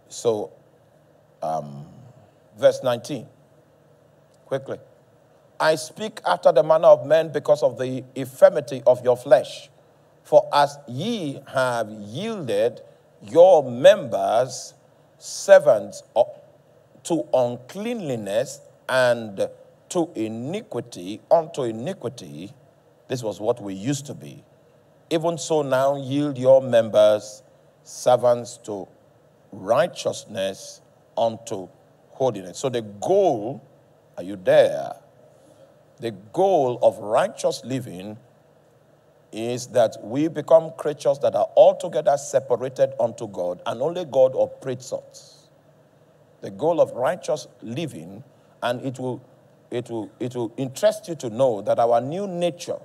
So, um, verse 19, quickly. I speak after the manner of men because of the infirmity of your flesh. For as ye have yielded your members servants to uncleanliness and to iniquity, unto iniquity, this was what we used to be. Even so, now yield your members servants to righteousness unto holiness. So, the goal, are you there? the goal of righteous living is that we become creatures that are altogether separated unto God, and only God operates us. The goal of righteous living, and it will, it will, it will interest you to know that our new nature,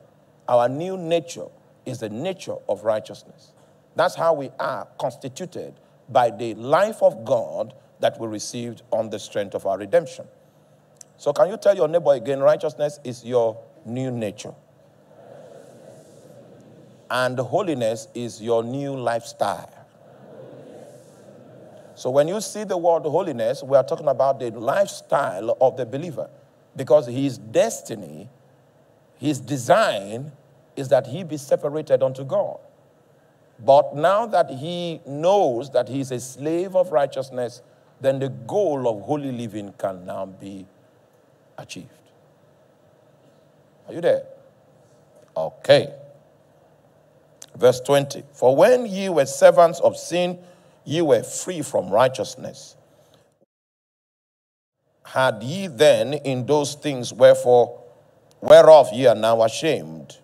our new nature is the nature of righteousness. That's how we are constituted by the life of God that we received on the strength of our redemption. So, can you tell your neighbor again, righteousness is your new nature? And holiness is your new lifestyle. So, when you see the word holiness, we are talking about the lifestyle of the believer because his destiny, his design is that he be separated unto God. But now that he knows that he is a slave of righteousness, then the goal of holy living can now be achieved. Are you there? Okay. Verse 20 For when ye were servants of sin, ye were free from righteousness. Had ye then in those things wherefore whereof ye are now ashamed,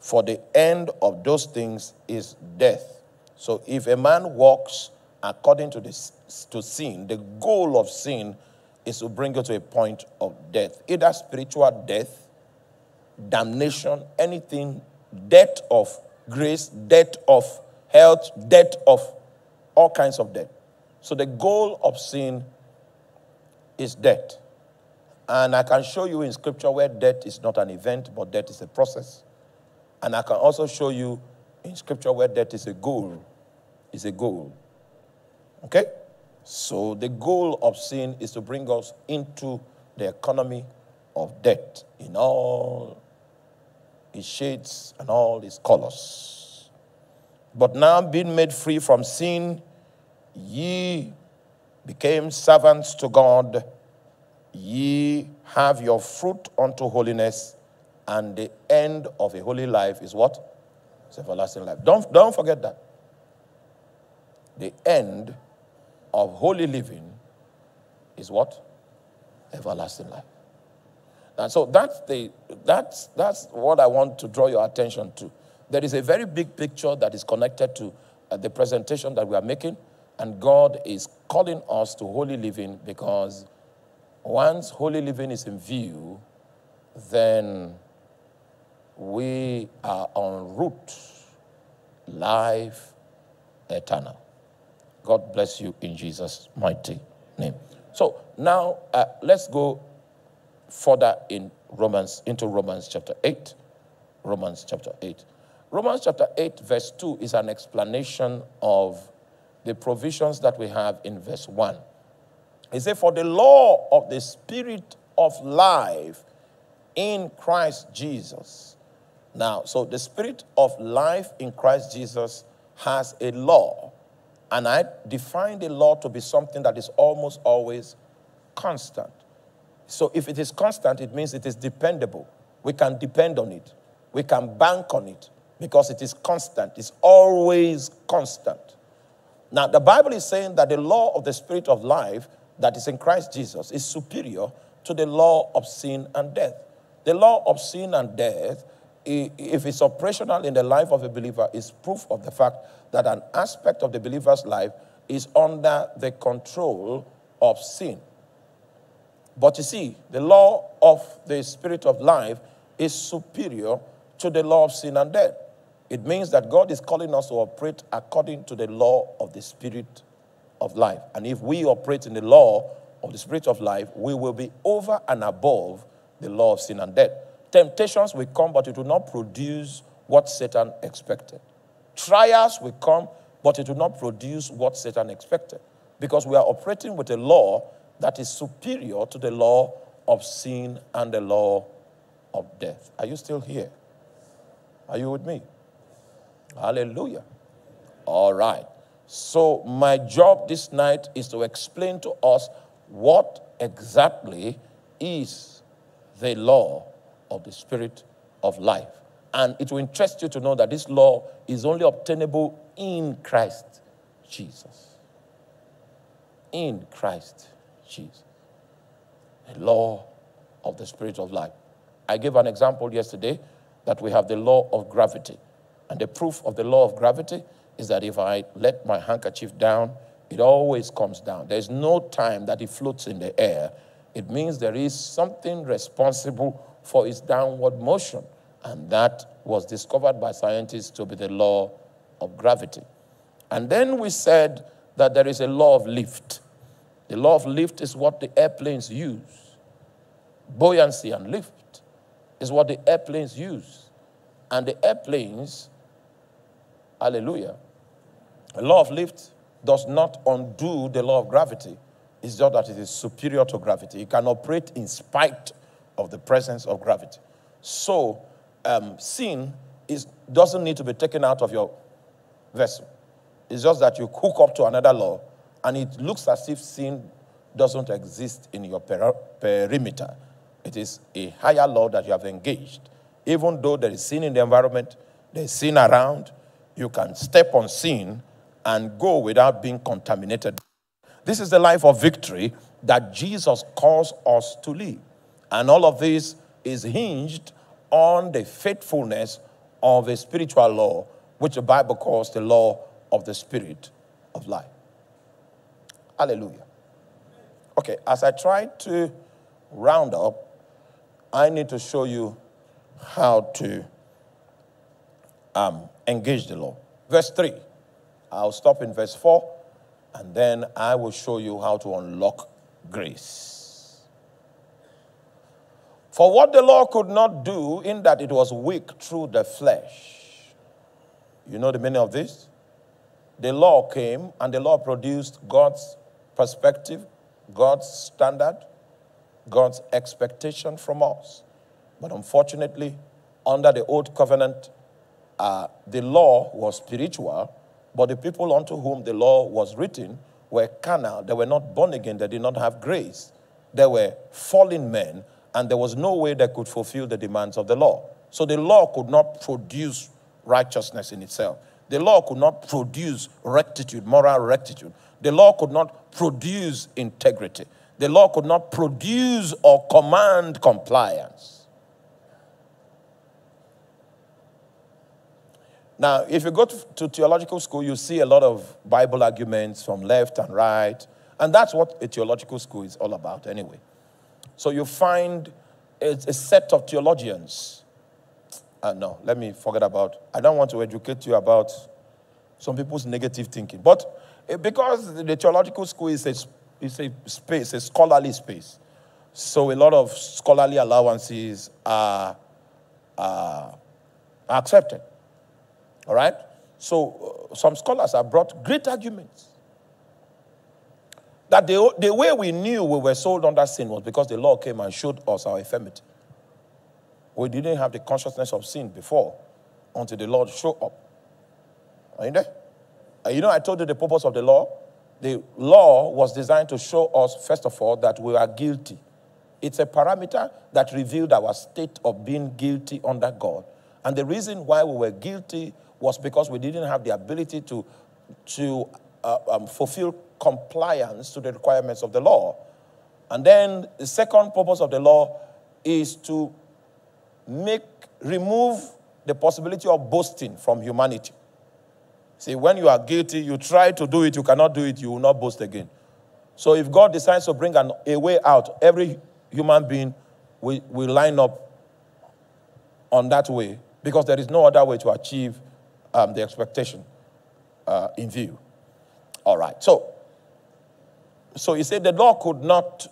for the end of those things is death. So if a man walks according to, this, to sin, the goal of sin is to bring you to a point of death, either spiritual death, damnation, anything, death of grace, death of health, death of all kinds of death. So the goal of sin is death. And I can show you in scripture where death is not an event, but death is a process. And I can also show you in scripture where death is a goal. Is a goal. Okay? So the goal of sin is to bring us into the economy of death in all its shades and all its colors. But now being made free from sin, ye became servants to God, ye have your fruit unto holiness, and the end of a holy life is what? It's everlasting life. Don't, don't forget that. The end of holy living is what? Everlasting life. And so that's, the, that's, that's what I want to draw your attention to. There is a very big picture that is connected to uh, the presentation that we are making, and God is calling us to holy living because once holy living is in view, then we are en route life eternal. God bless you in Jesus' mighty name. So now uh, let's go further in Romans, into Romans chapter 8. Romans chapter 8. Romans chapter 8, verse 2 is an explanation of the provisions that we have in verse 1. He said, For the law of the Spirit of life in Christ Jesus. Now, so the Spirit of life in Christ Jesus has a law. And I define the law to be something that is almost always constant. So if it is constant, it means it is dependable. We can depend on it, we can bank on it because it is constant, it's always constant. Now, the Bible is saying that the law of the Spirit of life that is in Christ Jesus is superior to the law of sin and death. The law of sin and death, if it's operational in the life of a believer, is proof of the fact that an aspect of the believer's life is under the control of sin. But you see, the law of the spirit of life is superior to the law of sin and death. It means that God is calling us to operate according to the law of the spirit of life. And if we operate in the law of the spirit of life, we will be over and above the law of sin and death. Temptations will come, but it will not produce what Satan expected. Trials will come, but it will not produce what Satan expected. Because we are operating with a law that is superior to the law of sin and the law of death. Are you still here? Are you with me? Hallelujah. All right. So, my job this night is to explain to us what exactly is the law of the Spirit of life. And it will interest you to know that this law is only obtainable in Christ Jesus. In Christ Jesus. The law of the Spirit of life. I gave an example yesterday that we have the law of gravity. And the proof of the law of gravity is that if I let my handkerchief down, it always comes down. There's no time that it floats in the air. It means there is something responsible for its downward motion. And that was discovered by scientists to be the law of gravity. And then we said that there is a law of lift. The law of lift is what the airplanes use. Buoyancy and lift is what the airplanes use. And the airplanes, hallelujah, the law of lift does not undo the law of gravity. It's just that it is superior to gravity. It can operate in spite of the presence of gravity. So, um, sin is, doesn't need to be taken out of your vessel. It's just that you hook up to another law and it looks as if sin doesn't exist in your per- perimeter. It is a higher law that you have engaged. Even though there is sin in the environment, there is sin around, you can step on sin and go without being contaminated. This is the life of victory that Jesus calls us to live. And all of this is hinged on the faithfulness of a spiritual law, which the Bible calls the law of the Spirit of life. Hallelujah. Okay, as I try to round up, I need to show you how to um, engage the law. Verse 3. I'll stop in verse 4, and then I will show you how to unlock grace. For what the law could not do, in that it was weak through the flesh. You know the meaning of this? The law came, and the law produced God's perspective, God's standard, God's expectation from us. But unfortunately, under the old covenant, uh, the law was spiritual, but the people unto whom the law was written were carnal. They were not born again. They did not have grace. They were fallen men, and there was no way they could fulfill the demands of the law. So the law could not produce righteousness in itself. The law could not produce rectitude, moral rectitude. The law could not produce integrity. The law could not produce or command compliance. Now, if you go to, to, theological school, you see a lot of Bible arguments from left and right. And that's what a theological school is all about, anyway. So you find a, a set of theologians. Uh, no, let me forget about. I don't want to educate you about some people's negative thinking. But eh, because the theological school is a, is a space, a scholarly space, so a lot of scholarly allowances are, are accepted. All right? So uh, some scholars have brought great arguments. That the, the way we knew we were sold under sin was because the law came and showed us our infirmity. We didn't have the consciousness of sin before until the Lord showed up. Are you there? And you know, I told you the purpose of the law. The law was designed to show us, first of all, that we are guilty. It's a parameter that revealed our state of being guilty under God. And the reason why we were guilty was because we didn't have the ability to, to uh, um, fulfill compliance to the requirements of the law. And then the second purpose of the law is to make, remove the possibility of boasting from humanity. See, when you are guilty, you try to do it, you cannot do it, you will not boast again. So if God decides to bring an, a way out, every human being will, will line up on that way because there is no other way to achieve um, the expectation uh, in view. All right. So, so he said the law could not,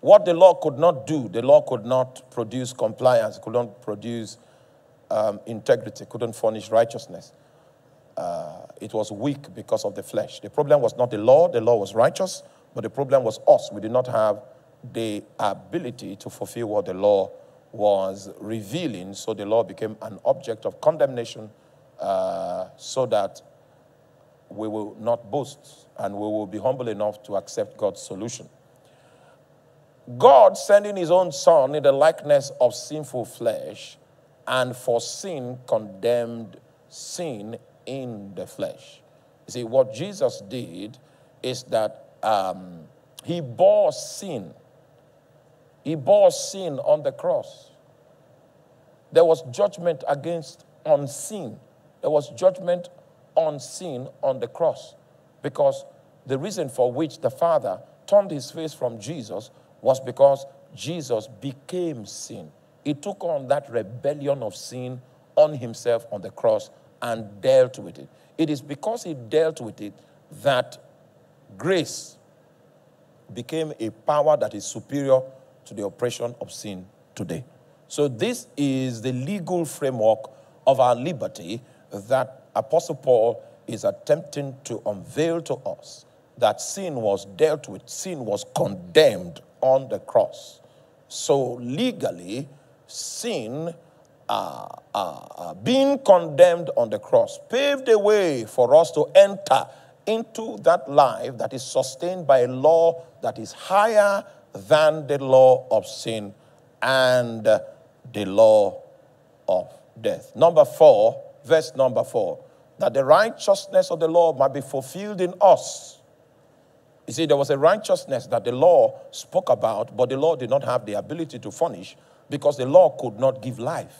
what the law could not do, the law could not produce compliance, could not produce um, integrity, couldn't furnish righteousness. Uh, it was weak because of the flesh. The problem was not the law, the law was righteous, but the problem was us. We did not have the ability to fulfill what the law was revealing, so the law became an object of condemnation uh, so that we will not boast and we will be humble enough to accept God's solution. God sending his own son in the likeness of sinful flesh and for sin condemned sin in the flesh. You see, what Jesus did is that um, he bore sin. He bore sin on the cross. There was judgment against on sin there was judgment on sin on the cross because the reason for which the Father turned his face from Jesus was because Jesus became sin. He took on that rebellion of sin on himself on the cross and dealt with it. It is because he dealt with it that grace became a power that is superior to the oppression of sin today. So, this is the legal framework of our liberty that Apostle Paul is attempting to unveil to us that sin was dealt with, sin was condemned on the cross. So, legally, sin uh, uh, uh, being condemned on the cross paved the way for us to enter into that life that is sustained by a law that is higher than the law of sin and the law of death. Number four, verse number four, that the righteousness of the law might be fulfilled in us. You see, there was a righteousness that the law spoke about, but the law did not have the ability to furnish because the law could not give life.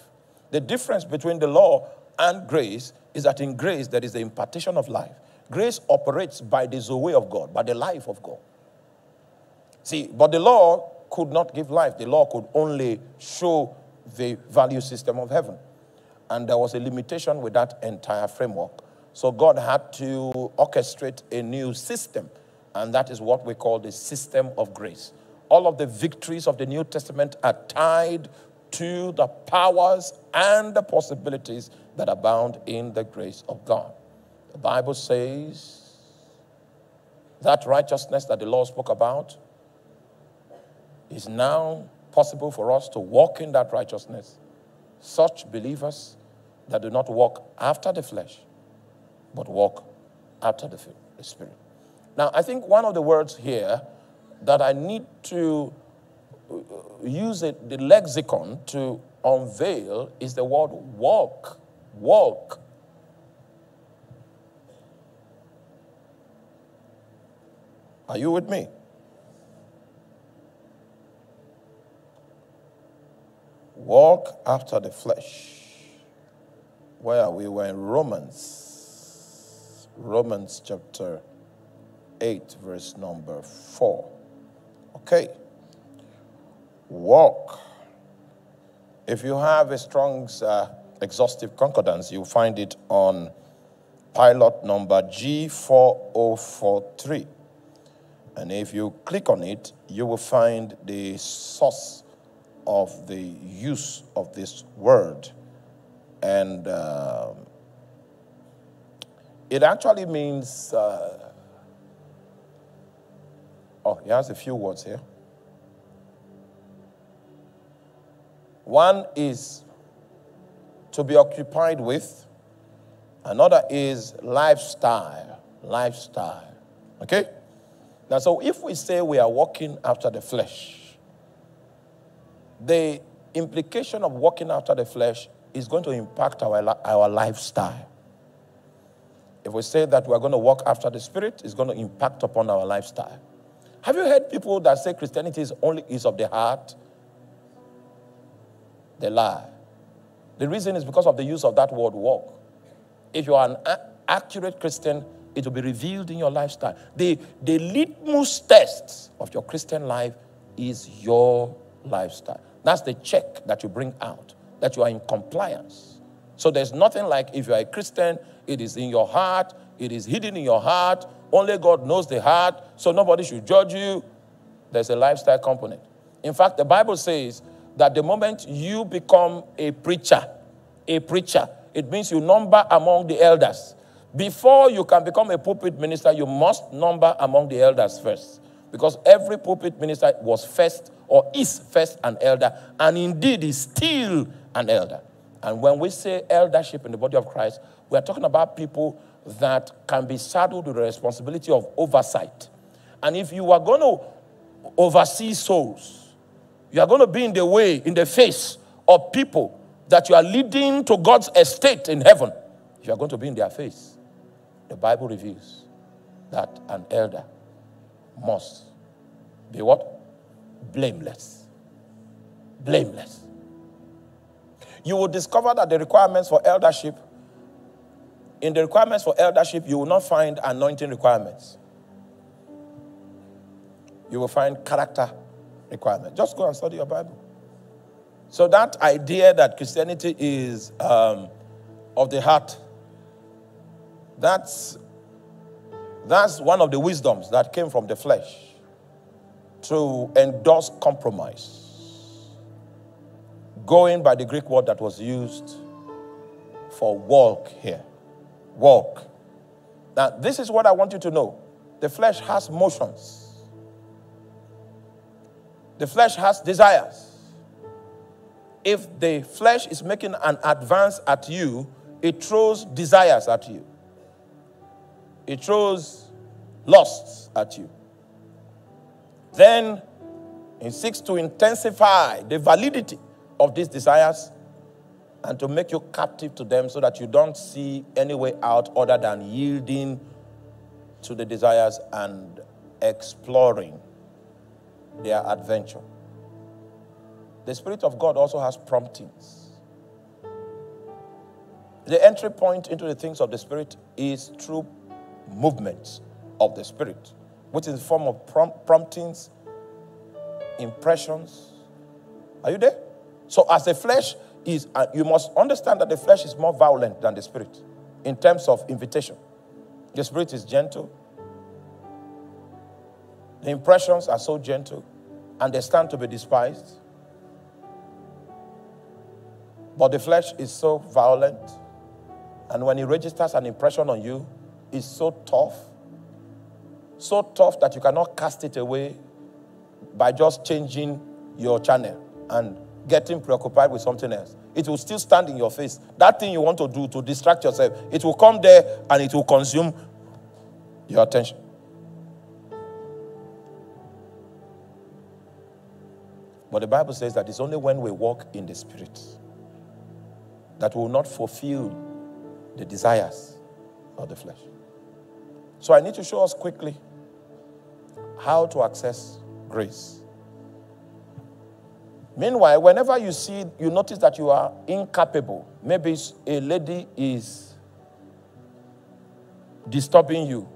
The difference between the law and grace is that in grace there is the impartation of life. Grace operates by the Zoe of God, by the life of God. See, but the law could not give life. The law could only show the value system of heaven. And there was a limitation with that entire framework. So God had to orchestrate a new system. And that is what we call the system of grace. All of the victories of the New Testament are tied to the powers and the possibilities that abound in the grace of God. The Bible says that righteousness that the law spoke about is now possible for us to walk in that righteousness. Such believers that do not walk after the flesh, but walk after the, the Spirit. Now, I think one of the words here that I need to uh, use it, the lexicon to unveil is the word walk. Walk. Are you with me? Walk after the flesh. Where we were in Romans, Romans chapter 8, verse number 4. Okay. Walk. If you have a strong uh, exhaustive concordance, you'll find it on pilot number G4043. And if you click on it, you will find the source of the use of this word. And uh, it actually means, uh, oh, he has a few words here. One is to be occupied with, another is lifestyle. Lifestyle. Okay? Now, so if we say we are walking after the flesh, the implication of walking after the flesh is going to impact our, our lifestyle. If we say that we're going to walk after the spirit, it's going to impact upon our lifestyle. Have you heard people that say Christianity is only is of the heart? They lie. The reason is because of the use of that word walk. If you are an accurate Christian, it will be revealed in your lifestyle. The, the litmus test of your Christian life is your lifestyle. That's the check that you bring out, that you are in compliance. So there's nothing like if you are a Christian, it is in your heart, it is hidden in your heart. Only God knows the heart, so nobody should judge you. There's a lifestyle component. In fact, the Bible says that the moment you become a preacher, a preacher, it means you number among the elders. Before you can become a pulpit minister, you must number among the elders first. Because every pulpit minister was first or is first an elder, and indeed is still an elder. And when we say eldership in the body of Christ, we are talking about people that can be saddled with the responsibility of oversight. And if you are going to oversee souls, you are going to be in the way, in the face of people that you are leading to God's estate in heaven. You are going to be in their face, the Bible reveals that an elder must be what? Blameless. Blameless. You will discover that the requirements for eldership, in the requirements for eldership, you will not find anointing requirements. You will find character requirements. Just go and study your Bible. So, that idea that Christianity is um, of the heart, that's, that's one of the wisdoms that came from the flesh to endorse compromise. Going by the Greek word that was used for walk here. Walk. Now, this is what I want you to know the flesh has motions, the flesh has desires. If the flesh is making an advance at you, it throws desires at you, it throws lusts at you. Then it seeks to intensify the validity of these desires and to make you captive to them so that you don't see any way out other than yielding to the desires and exploring their adventure. The Spirit of God also has promptings. The entry point into the things of the Spirit is through movements of the Spirit which is form of prom- promptings impressions. Are you there? So, as the flesh is, uh, you must understand that the flesh is more violent than the spirit in terms of invitation. The spirit is gentle, the impressions are so gentle, and they stand to be despised. But the flesh is so violent, and when it registers an impression on you, it's so tough, so tough that you cannot cast it away by just changing your channel and getting preoccupied with something else. It will still stand in your face. That thing you want to do to distract yourself, it will come there and it will consume your attention. But the Bible says that it's only when we walk in the Spirit that we will not fulfill the desires of the flesh. So I need to show us quickly how to access grace. Meanwhile, whenever you see, you notice that you are incapable, maybe a lady is disturbing you,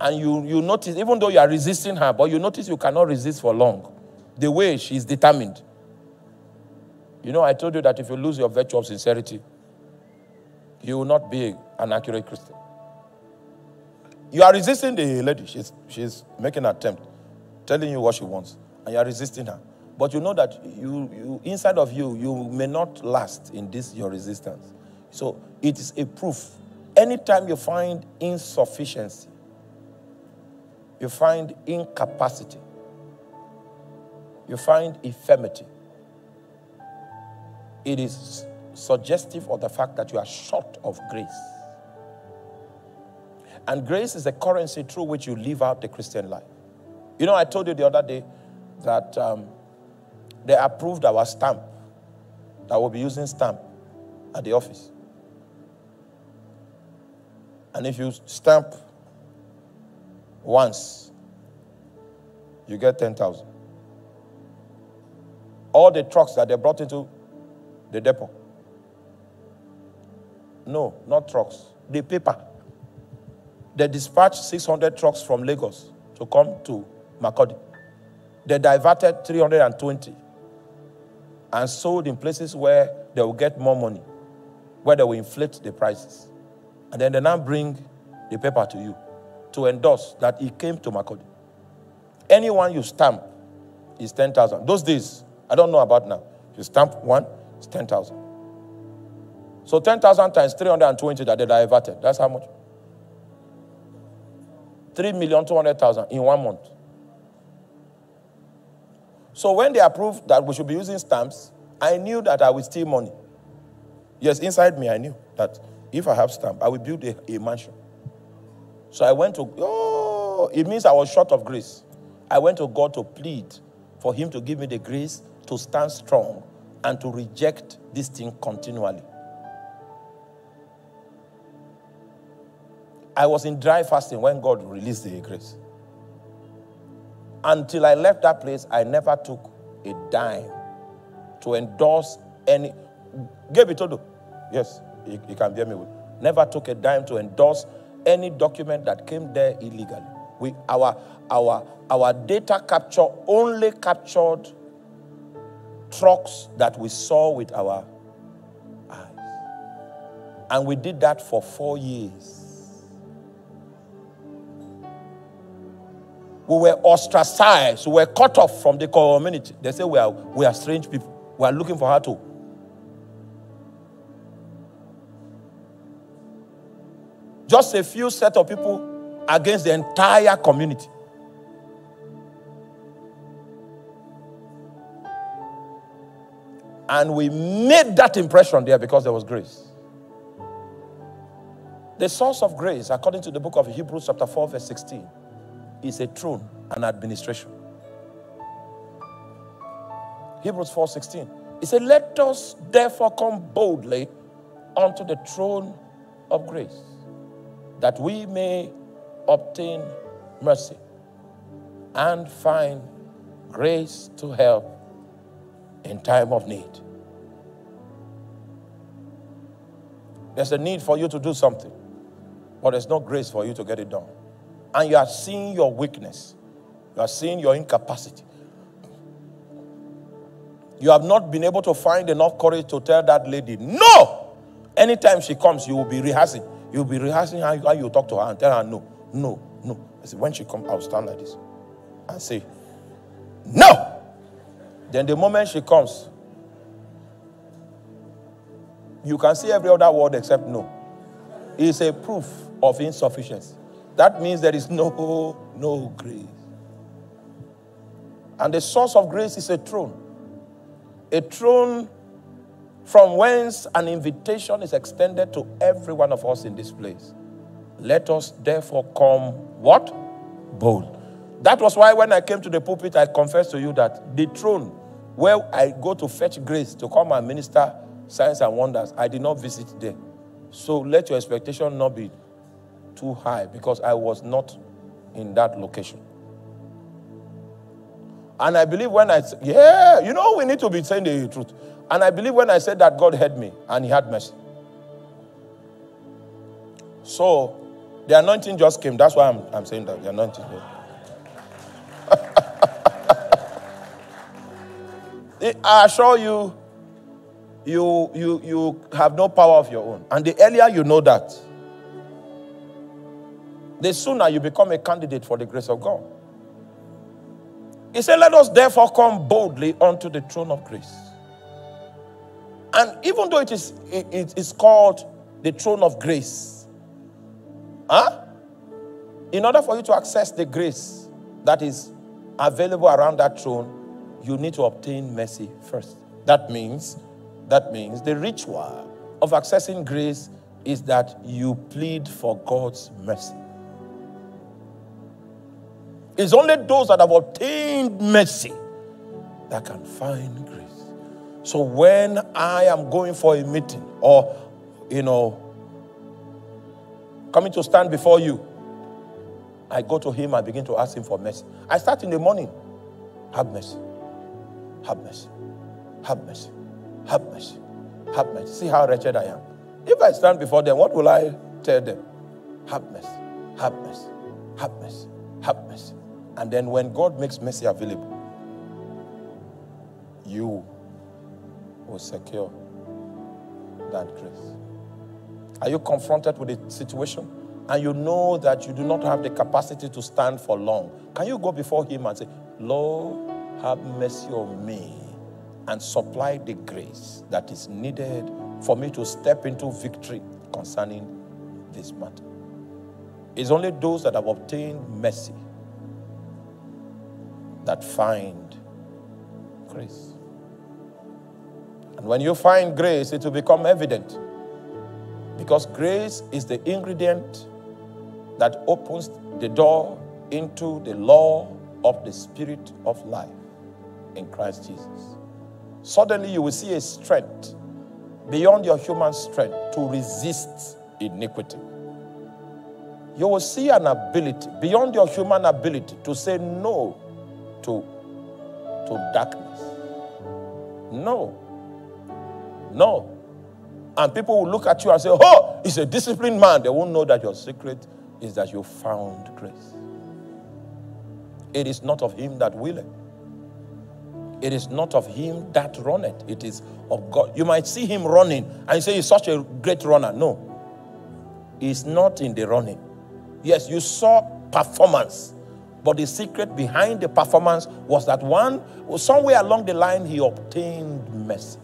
and you, you notice, even though you are resisting her, but you notice you cannot resist for long, the way she is determined. You know, I told you that if you lose your virtue of sincerity, you will not be an accurate Christian. You are resisting the lady. She's, she's making an attempt, telling you what she wants, and you are resisting her. But you know that you, you inside of you, you may not last in this your resistance. So it is a proof. Anytime you find insufficiency, you find incapacity, you find infirmity, it is suggestive of the fact that you are short of grace. And grace is the currency through which you live out the Christian life. You know, I told you the other day that um, they approved our stamp, that we'll be using stamp at the office. And if you stamp once, you get 10,000. All the trucks that they brought into the depot. No, not trucks. The paper. They dispatched 600 trucks from Lagos to come to Makurdi. They diverted 320 and sold in places where they will get more money, where they will inflate the prices. And then they now bring the paper to you to endorse that he came to Makurdi. Anyone you stamp is 10,000. Those days, I don't know about now. If you stamp one, it's 10,000. So 10,000 times 320 that they diverted, that's how much? 3,200,000 in one month. So when they approved that we should be using stamps, I knew that I would steal money. Yes, inside me, I knew that if I have stamp, I will build a, a mansion. So I went to, oh, it means I was short of grace. I went to God to plead for Him to give me the grace to stand strong and to reject this thing continually. I was in dry fasting when God released the grace. Until I left that place, I never took a dime to endorse any. Gabe Todo, yes, you, he can bear me with. Never took a dime to endorse any document that came there illegally. We, our, our, our data capture only captured trucks that we saw with our eyes. And we did that for four years. We were ostracized, we were cut off from the community. They say we are, we are strange people. We are looking for her too. Just a few set of people against the entire community. And we made that impression there because there was grace. The source of grace, according to the book of Hebrews, chapter 4, verse 16 is a throne and administration. Hebrews 4:16. He said, Let us therefore come boldly unto the throne of grace, that we may obtain mercy and find grace to help in time of need. There's a need for you to do something, but there's no grace for you to get it done and you are seeing your weakness, you are seeing your incapacity, You have not been able to find enough courage to tell that lady, no! Anytime she comes, you will be rehearsing. You'll be rehearsing how, you talk to her and tell her, no, no, no. I said, when she comes, I'll stand like this and say, no! Then the moment she comes, you can see every other word except no. It's a proof of insufficiency. That means there is no, no grace. And the source of grace is a throne. A throne from whence an invitation is extended to every one of us in this place. Let us therefore come what? Bold. That was why when I came to the pulpit, I confessed to you that the throne where I go to fetch grace to come and minister signs and wonders, I did not visit there. So let your expectation not be too high because I was not in that location. And I believe when I, said, yeah, you know, we need to be saying the truth. And I believe when I said that, God heard me and He had mercy. So the anointing just came. That's why I'm, I'm saying that. The anointing. I assure you, you, you, you have no power of your own. And the earlier you know that, the sooner you become a candidate for the grace of God. He said, Let us therefore come boldly unto the throne of grace. And even though it is it is called the throne of grace, huh? In order for you to access the grace that is available around that throne, you need to obtain mercy first. That means, that means the ritual of accessing grace is that you plead for God's mercy. It's only those that have obtained mercy that can find grace. So when I am going for a meeting or, you know, coming to stand before you, I go to him, I begin to ask him for mercy. I start in the morning. Have mercy. Have mercy. Have mercy. Have mercy. Have mercy. See how wretched I am. If I stand before them, what will I tell them? Have mercy. Have mercy. Have mercy. Have mercy. And then when God makes mercy available, you will secure that grace. Are you confronted with a situation and you know that you do not have the capacity to stand for long? Can you go before Him and say, Lord, have mercy on me and supply the grace that is needed for me to step into victory concerning this matter? It's only those that have obtained mercy that find grace. And when you find grace, it will become evident. Because grace is the ingredient that opens the door into the law of the Spirit of life in Christ Jesus. Suddenly, you will see a strength beyond your human strength to resist iniquity. You will see an ability beyond your human ability to say no to, to darkness. No. No. And people will look at you and say, Oh, he's a disciplined man. They won't know that your secret is that you found grace. It is not of him that willeth. It is not of him that runneth. It is of God. You might see him running and say he's such a great runner. No. He's not in the running. Yes, you saw performance. But the secret behind the performance was that one, somewhere along the line, he obtained mercy.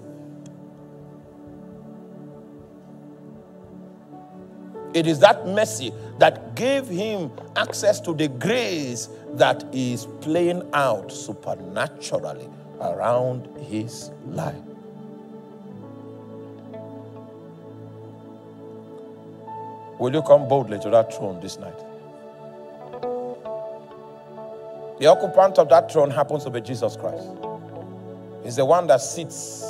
It is that mercy that gave him access to the grace that is playing out supernaturally around his life. Will you come boldly to that throne this night? The occupant of that throne happens to be Jesus Christ. He's the one that sits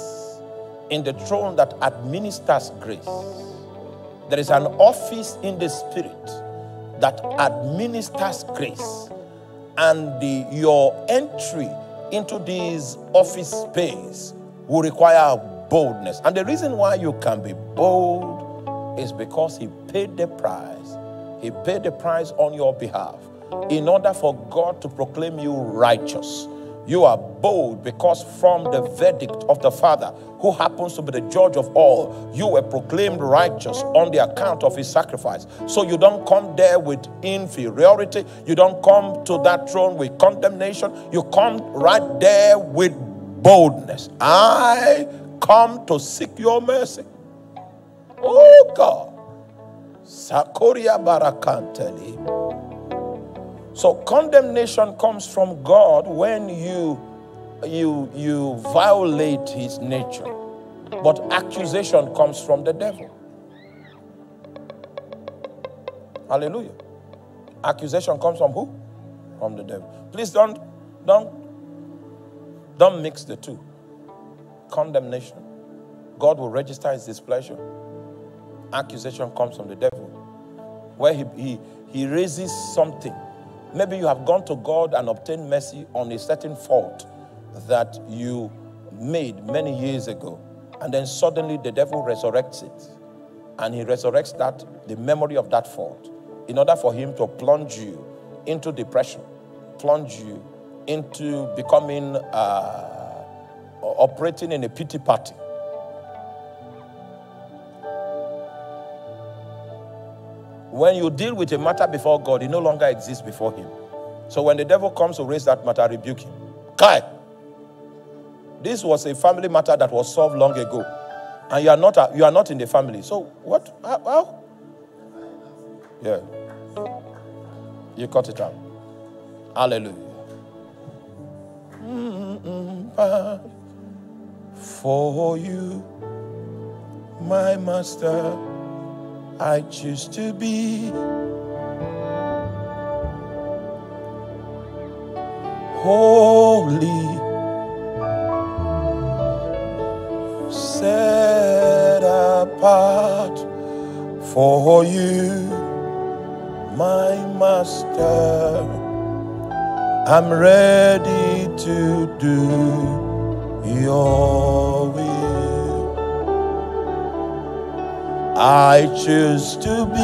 in the throne that administers grace. There is an office in the spirit that administers grace. And the, your entry into this office space will require boldness. And the reason why you can be bold is because he paid the price. He paid the price on your behalf in order for God to proclaim you righteous, You are bold because from the verdict of the Father, who happens to be the judge of all, you were proclaimed righteous on the account of his sacrifice. So you don't come there with inferiority. You don't come to that throne with condemnation. You come right there with boldness. I come to seek your mercy. Oh God. Sakoria barakanteli. So condemnation comes from God when you you you violate his nature. But accusation comes from the devil. Hallelujah. Accusation comes from who? From the devil. Please don't don't don't mix the two. Condemnation. God will register his displeasure. Accusation comes from the devil. Where he, he, he raises something. Maybe you have gone to God and obtained mercy on a certain fault that you made many years ago. And then suddenly the devil resurrects it. And he resurrects that, the memory of that fault, in order for him to plunge you into depression, plunge you into becoming, uh, operating in a pity party. When you deal with a matter before God, it no longer exists before Him. So when the devil comes to raise that matter, rebuke him. Kai, this was a family matter that was solved long ago, and you are not you are not in the family. So what? How? how? Yeah, you cut it out. Hallelujah. For you, my master, I choose to be. Holy, set apart for you, my master. I'm ready to do your will. I choose to be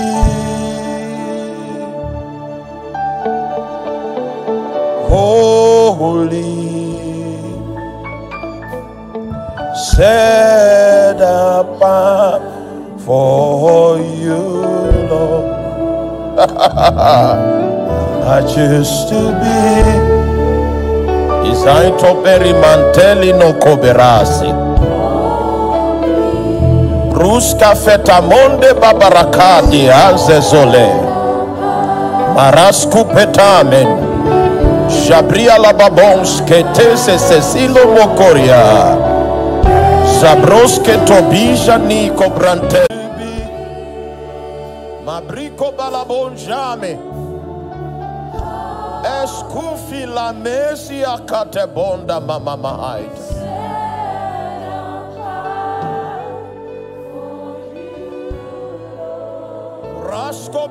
holy, set apart for you, Lord. I choose to be. Isaito perimanteli no koberasi. Bruska fetamonde babarakadi anze zole. Marasku petamen. Jabria lababons ketese sesilo mokoria. Zabroske tobija ni kobrante. Mabriko balabonjame. Eskufi la mesia katebonda mama mahaita.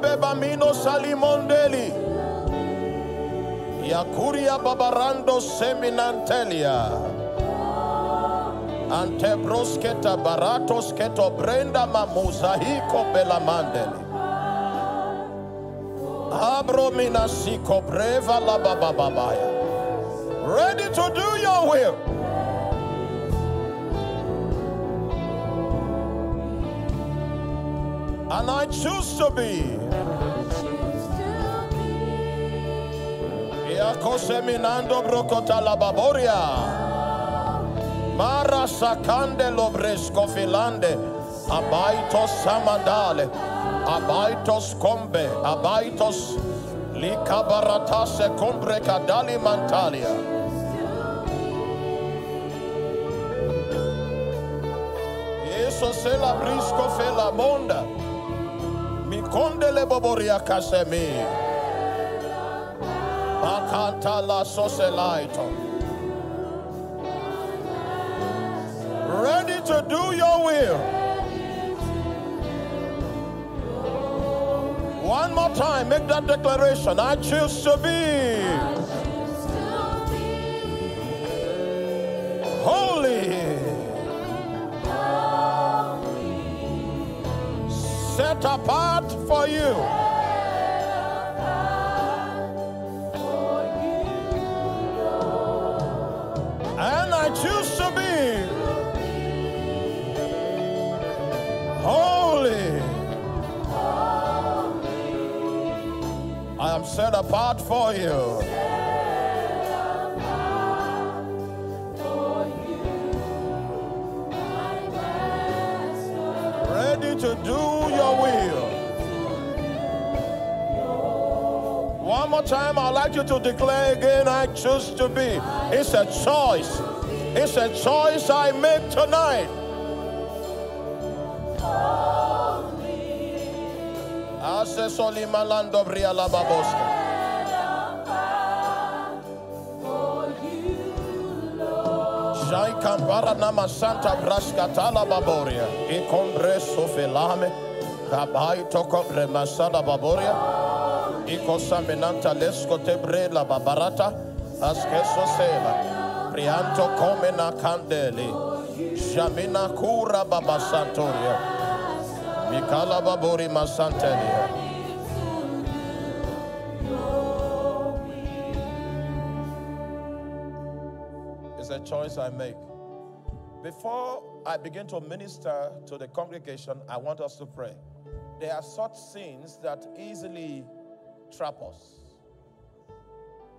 Bebamino salimondeli. Yakuria babarando seminantelia. Antebrosketa baratos keto brenda mamuzahiko belamandeli. Abrominasiko breva la bababaya. Ready to do your will. And I choose to be. Iacoseminando brocota la baboria. Mara sakande lobresco filande. Abaitos samandale. Abaitos combe, abaitos likabaratase combre kadali mantalia. Eso se la brisco fe la. Mi conde le boboria. Akanta la soselaito. Ready to do your will. One more time, make that declaration. I choose to be holy, set apart for you. Set apart for you. Ready to do your will. One more time, I'd like you to declare again I choose to be. It's a choice. It's a choice I make tonight. Ase solimalando briala baboska. Jai kampara nama santa braskatala baboria. E congresso felame. Kabai toko masala baboria. E cosaminanta lesco tebre la babarata. Askeso sela. Prianto come na candeli. Jamina cura babasantoria. It's a choice I make. Before I begin to minister to the congregation, I want us to pray. There are such sins that easily trap us.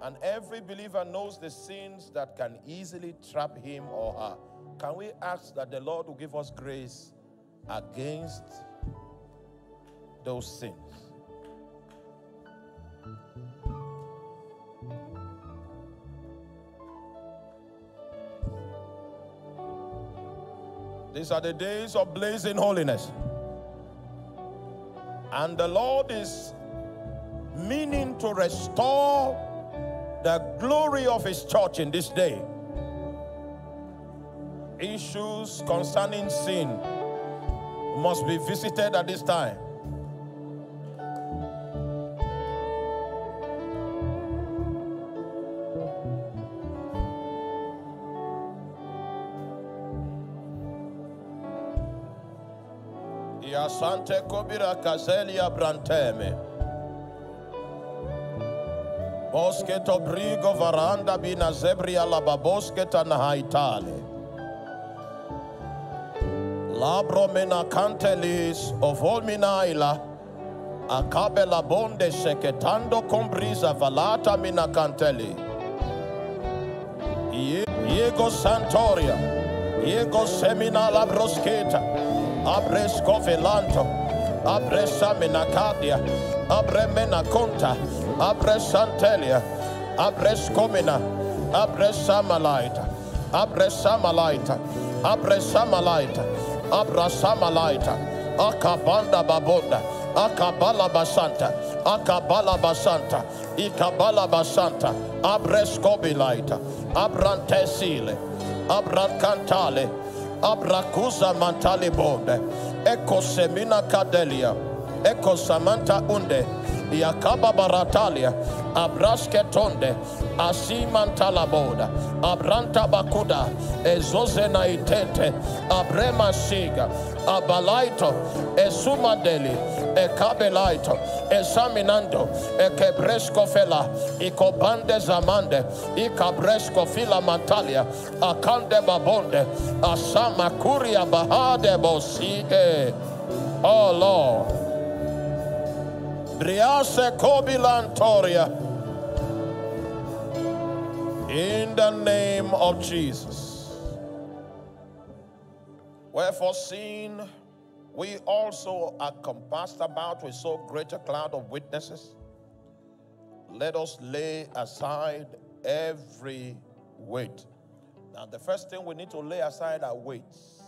And every believer knows the sins that can easily trap him or her. Can we ask that the Lord will give us grace against those sins? These are the days of blazing holiness. And the Lord is meaning to restore the glory of His church in this day. Issues concerning sin must be visited at this time. Sante kobira kazelia branteme. Bosque tobrigo varanda bina zebria la baboske haitale. Labro mena cantelis of olminaila. Acabela bonde seketando combrisa valata mina canteli. Iego Santoria. Iego Semina la. Abresco velanto, abresa menacadia, abremena conta, abresantelia, abrescomina, abresamalaita, abresamalaita, abresamalaita, abrasamalaita, akabanda babonda, akabala basanta, akabala basanta, ikabala basanta, abrescobilaita, abrantesile, abracantale, Abrakuza mantali bonde. Eko semina kadelia. Eko samanta unde. Yakaba baratalia. Abraske tonde. Asimantala boda. Abranta bakuda. Ezozena itete. Abrema siga. Abalaito. Esumadeli ekabelaito esaminando ekebresko fela ikobande zamande ikabresko fila mantalia akande babonde asama kuria bahade bosige oh lord briase kobilantoria in the name of jesus wherefore seen we also are compassed about with so great a cloud of witnesses. Let us lay aside every weight. Now, the first thing we need to lay aside are weights.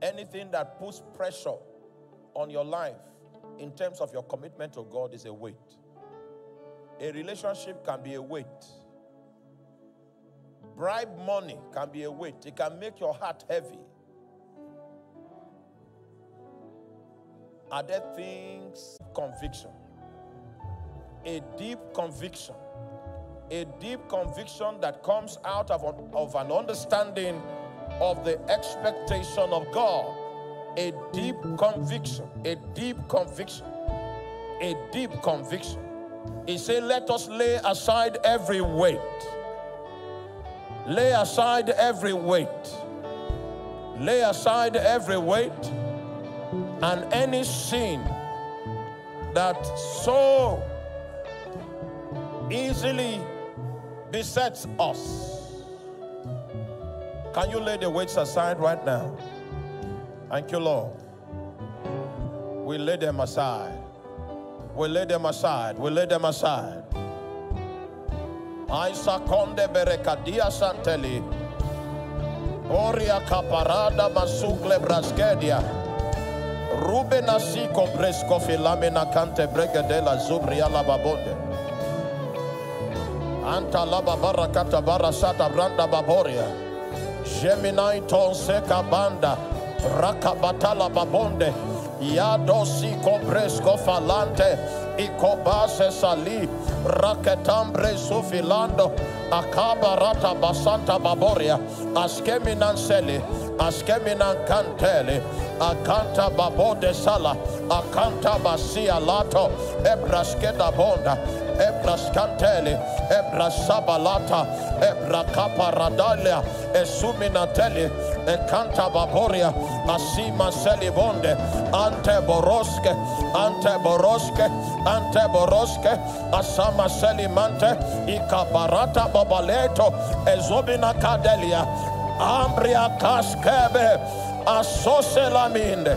Anything that puts pressure on your life in terms of your commitment to God is a weight. A relationship can be a weight. Bribe money can be a weight. It can make your heart heavy. Are there things, conviction? A deep conviction. A deep conviction that comes out of, of an understanding of the expectation of God. A deep conviction. A deep conviction. A deep conviction. He said, Let us lay aside every weight. Lay aside every weight. Lay aside every weight and any sin that so easily besets us. Can you lay the weights aside right now? Thank you, Lord. We lay them aside. We lay them aside. We lay them aside. Aisa konde berekadia. Oria caparada masugle braskedia. Ruben asiko bresco filamina cante bregadela zubria la babonde. Anta laba barakata barasata branda baboria. Gemini ton seca banda. Rakabatala babonde. Yadosi cobresco falante. Icobase sali. Raketambre sufilando. Akabarata basanta baboria. Askeminan seli. Askeminan cantele. Akanta babode sala. Akanta basia lato. Ebraskeda bonda. Ebras cantele. Ebras sabalata. Ebra caparadalia. Esuminateli. Ekanta baboria. Asima selibonde. Ante boroske. Ante boroske. Ante boroske. Asama selimante. Ikabarata babaleto. Ezobina kadelia. Ambria kaskebe. Asoselaminde.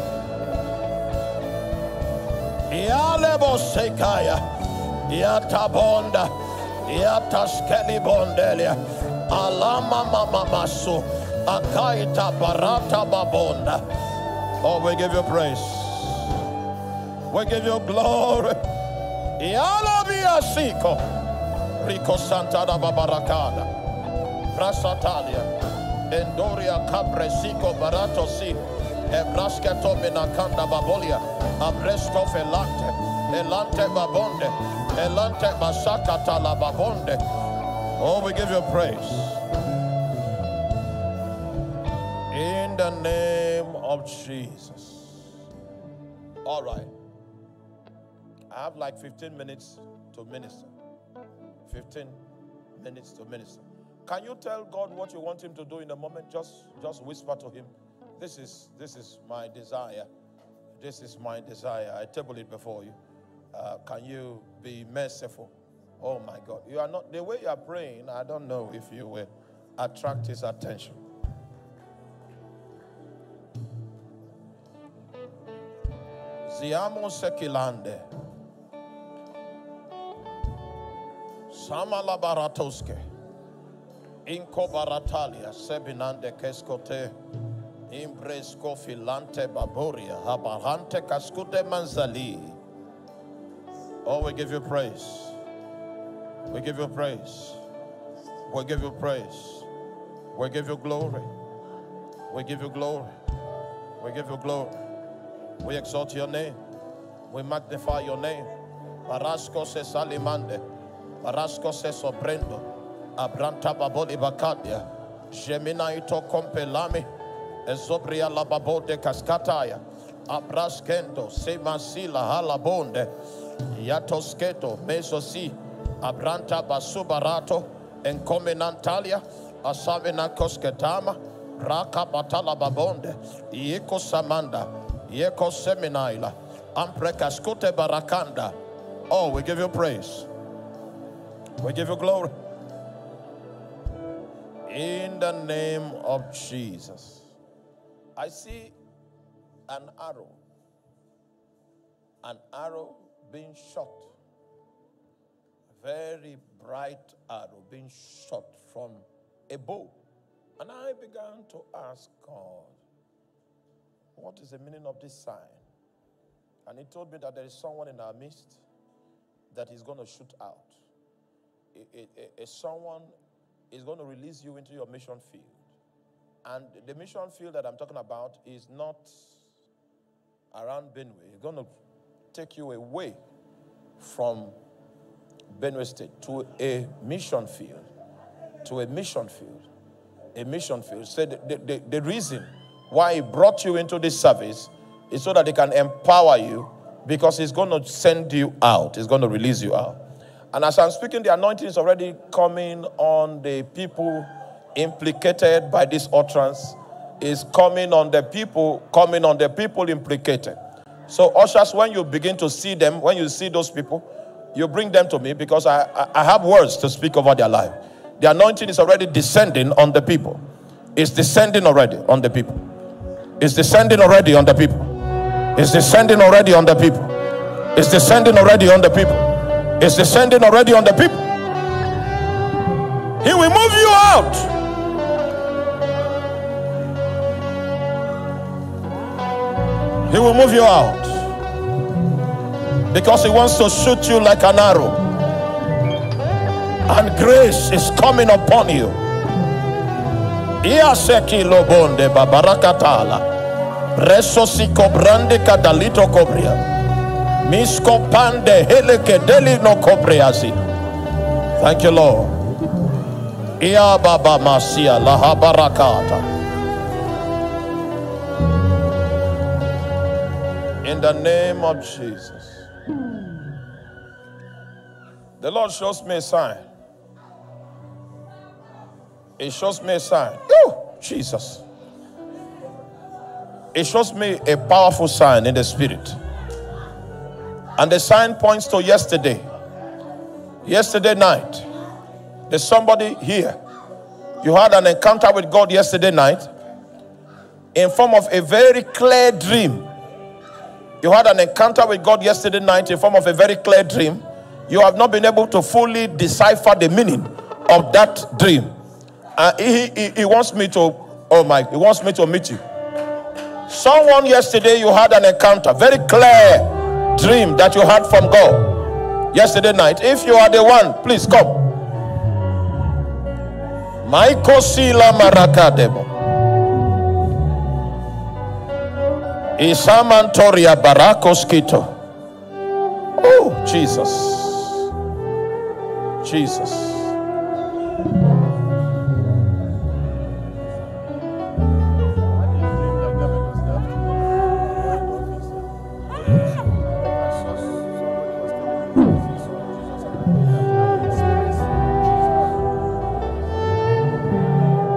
Yalebo sekaya. Yatabonda. Yataskeli bondelia. Alama mama masu. Akaita barata babonda. Oh, we give you praise. We give you glory. Yalabia siko. Rico Santa da Babarakada. Brasatalia. Endoria Capre Sico Barato Si. Ebrasca Tomina Kanda Babolia. Abresco Felante. Elante Babonde. Elante Basaka Tala Oh, we give you praise. In the name of Jesus. All right. I have like 15 minutes to minister. 15 minutes to minister. Can you tell God what you want him to do in a moment? Just just whisper to him. This is this is my desire. This is my desire. I table it before you. Uh, can you be merciful? Oh my God. You are not the way you are praying, I don't know if you will attract his attention. Ziamo sekilande. Samala baratoske. Inko baratalia sebinande keskote. Imbresco filante baboria. Habarante kaskute manzali. Oh, we give you praise. We give you praise. We give you praise. We give you glory. We give you glory. We give you glory. We exalt your name. We magnify your name. Barasco se salimande. Barasco se soprendo. Abranta baboli bakadia. Gemina ito compelami. Ezobria la babode cascataya. Abraskendo se masila halabonde. Yatosketo mesosi. Abranta basubarato. Encomenantalia. Asavina kosketama. Raka batala babonde. Yeko samanda. Yeko seminaila. Amprekaskute barakanda. Oh, we give you praise. We give you glory. In the name of Jesus. I see an arrow. An arrow being shot. A very bright arrow being shot from a bow. And I began to ask God, what is the meaning of this sign? And he told me that there is someone in our midst that is going to shoot out. A, someone is going to release you into your mission field. And the mission field that I'm talking about is not around Benue. It's going to take you away from Benue State to a mission field. To a mission field. A mission field. So the, the, the, the reason why he brought you into this service is so that he can empower you because he's going to send you out. He's going to release you out. And as I'm speaking, the anointing is already coming on the people implicated by this utterance. Is coming on the people, coming on the people implicated. So, ushers, when you begin to see them, when you see those people, you bring them to me because I, I, I have words to speak over their life. The anointing is already descending on the people. It's descending already on the people. It's descending already on the people. It's descending already on the people. It's descending already on the people. It's descending already on the people. He will move you out. He will move you out. Because he wants to shoot you like an arrow. And grace is coming upon you. Iaseki lobonde babarakatala. Reso si cobrande cadalito cobria. Misco pande heleke deli no cobriasi. Thank you, Lord. Ia baba masia laha In the name of Jesus. The Lord shows me a sign. He shows me a sign. Oh, Jesus. It shows me a powerful sign in the spirit. And the sign points to yesterday. Yesterday night. There's somebody here. You had an encounter with God yesterday night in form of a very clear dream. You had an encounter with God yesterday night in form of a very clear dream you have not been able to fully decipher the meaning of that dream. Uh, he, he, he wants me to, oh my, he wants me to meet you. Someone yesterday you had an encounter, very clear dream that you had from God yesterday night. If you are the one, please come. Michael Sila Marakademo. Isamantoria Barakoskito. Oh, Jesus. Jesus.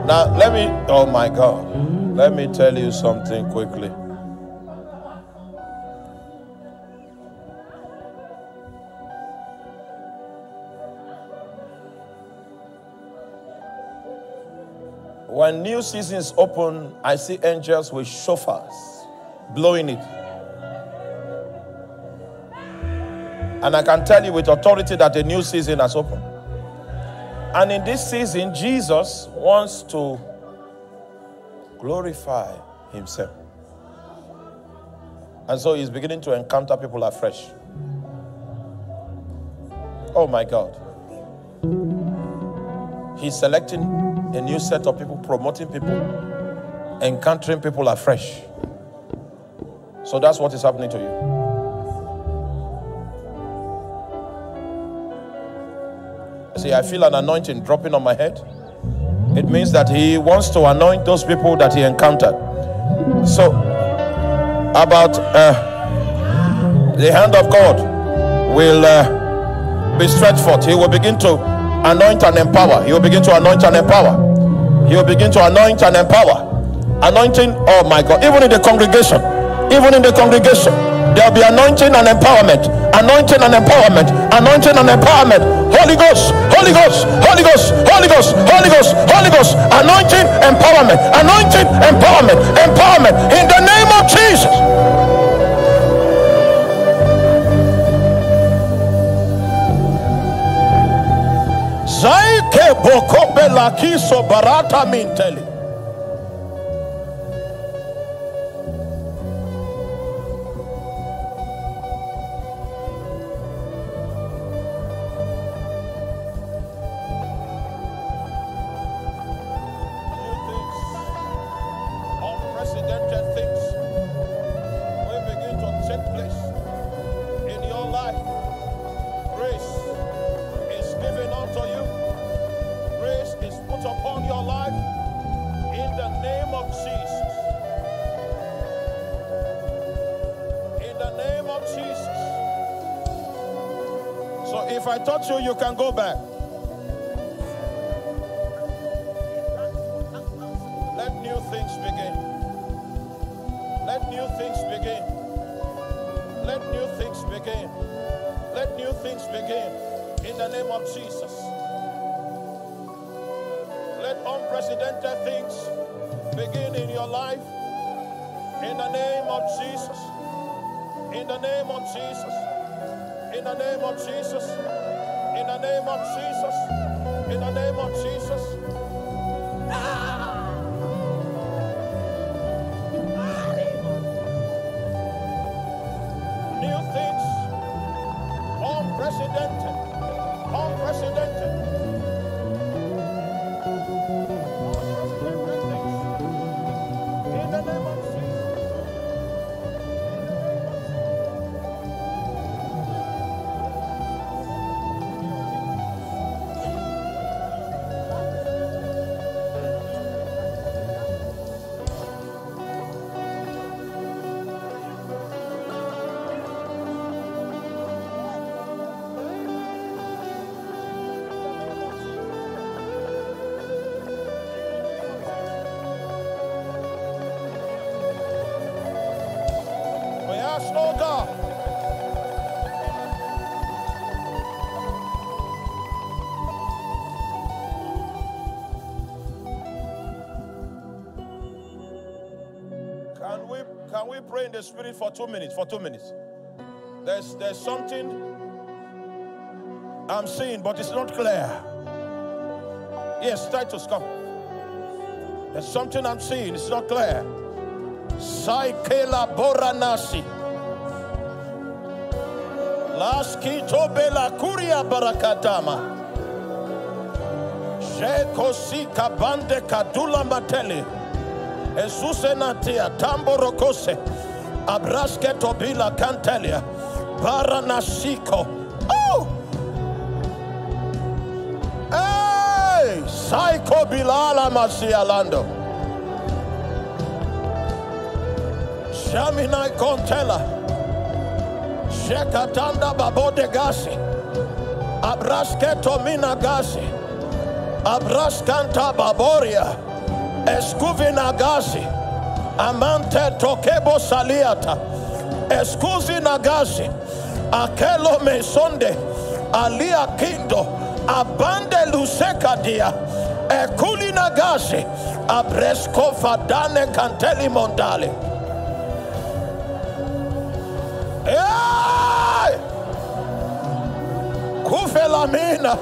Now, let me, oh my God, let me tell you something quickly. When new seasons open, I see angels with shofars blowing it. And I can tell you with authority that a new season has opened. And in this season, Jesus wants to glorify himself. And so he's beginning to encounter people afresh. Oh my God. He's selecting a new set of people, promoting people, encountering people afresh. So that's what is happening to you. See, I feel an anointing dropping on my head. It means that he wants to anoint those people that he encountered. So, about uh, the hand of God will uh, be stretched forth. He will begin to anoint and empower. He will begin to anoint and empower. He will begin to anoint and empower. Anointing, oh my God, even in the congregation, even in the congregation, there will be anointing and empowerment. Anointing and empowerment. Anointing and empowerment. Holy Ghost, Holy Ghost, Holy Ghost, Holy Ghost, Holy Ghost, Holy Ghost. Anointing, empowerment. Anointing, empowerment. Empowerment. In the name of Jesus. Zaike bokobe lakiso barata minteli. You, you can go back. Let new things begin. Let new things begin. Let new things begin. Let new things begin in the name of Jesus. Let unprecedented things begin in your life in the name of Jesus. In the name of Jesus. In the name of Jesus. In the name of Jesus. In the name of Jesus. Ah! Ah! New things. Unprecedented. Spirit for two minutes? For two minutes. There's there's something I'm seeing, but it's not clear. Yes, Titus, come. There's something I'm seeing, it's not clear. Saikela Boranasi. Laskito Bela Kuria Barakatama. Shekosi Kabande Kadula Matele. Esuse Natia Tambo Rokose. Abraske Tobila Cantelia. Baranasiko. Oh! Hey! Saiko Bilala Masialando. Shaminai Kontela. Shekatanda Babode Gasi. Abrasketo Mina Gasi. Abraskanta Baboria. Escuvina Gasi. Amante Tokebo Saliata. Escuzi Nagasi. Akelo Mesonde. Alia Kindo. Abande Luseka Dia. Ekuli Nagasi. Abresco Fadane Canteli Montale. Hey! Kufelamina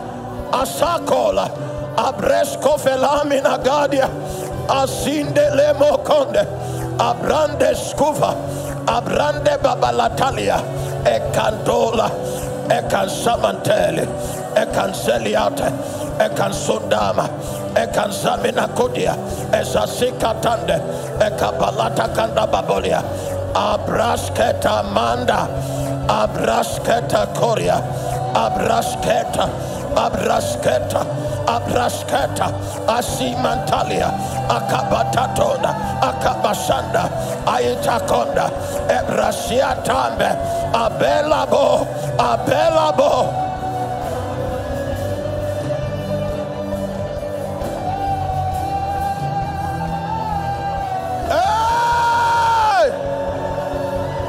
asakola abresco felamina gadia asinde lemo konde abrande skuva abrande babalatalia ekandola ekansamantele ekanseliate ekansundama ekansamina kodia esasikatande ekabalata kanda babolia abrasketa manda abrasketa koria abrasketa abrasketa abrasketa asimantalia akabatatona akabasanda aitakonda ebrasiatambe abelabo abelabo!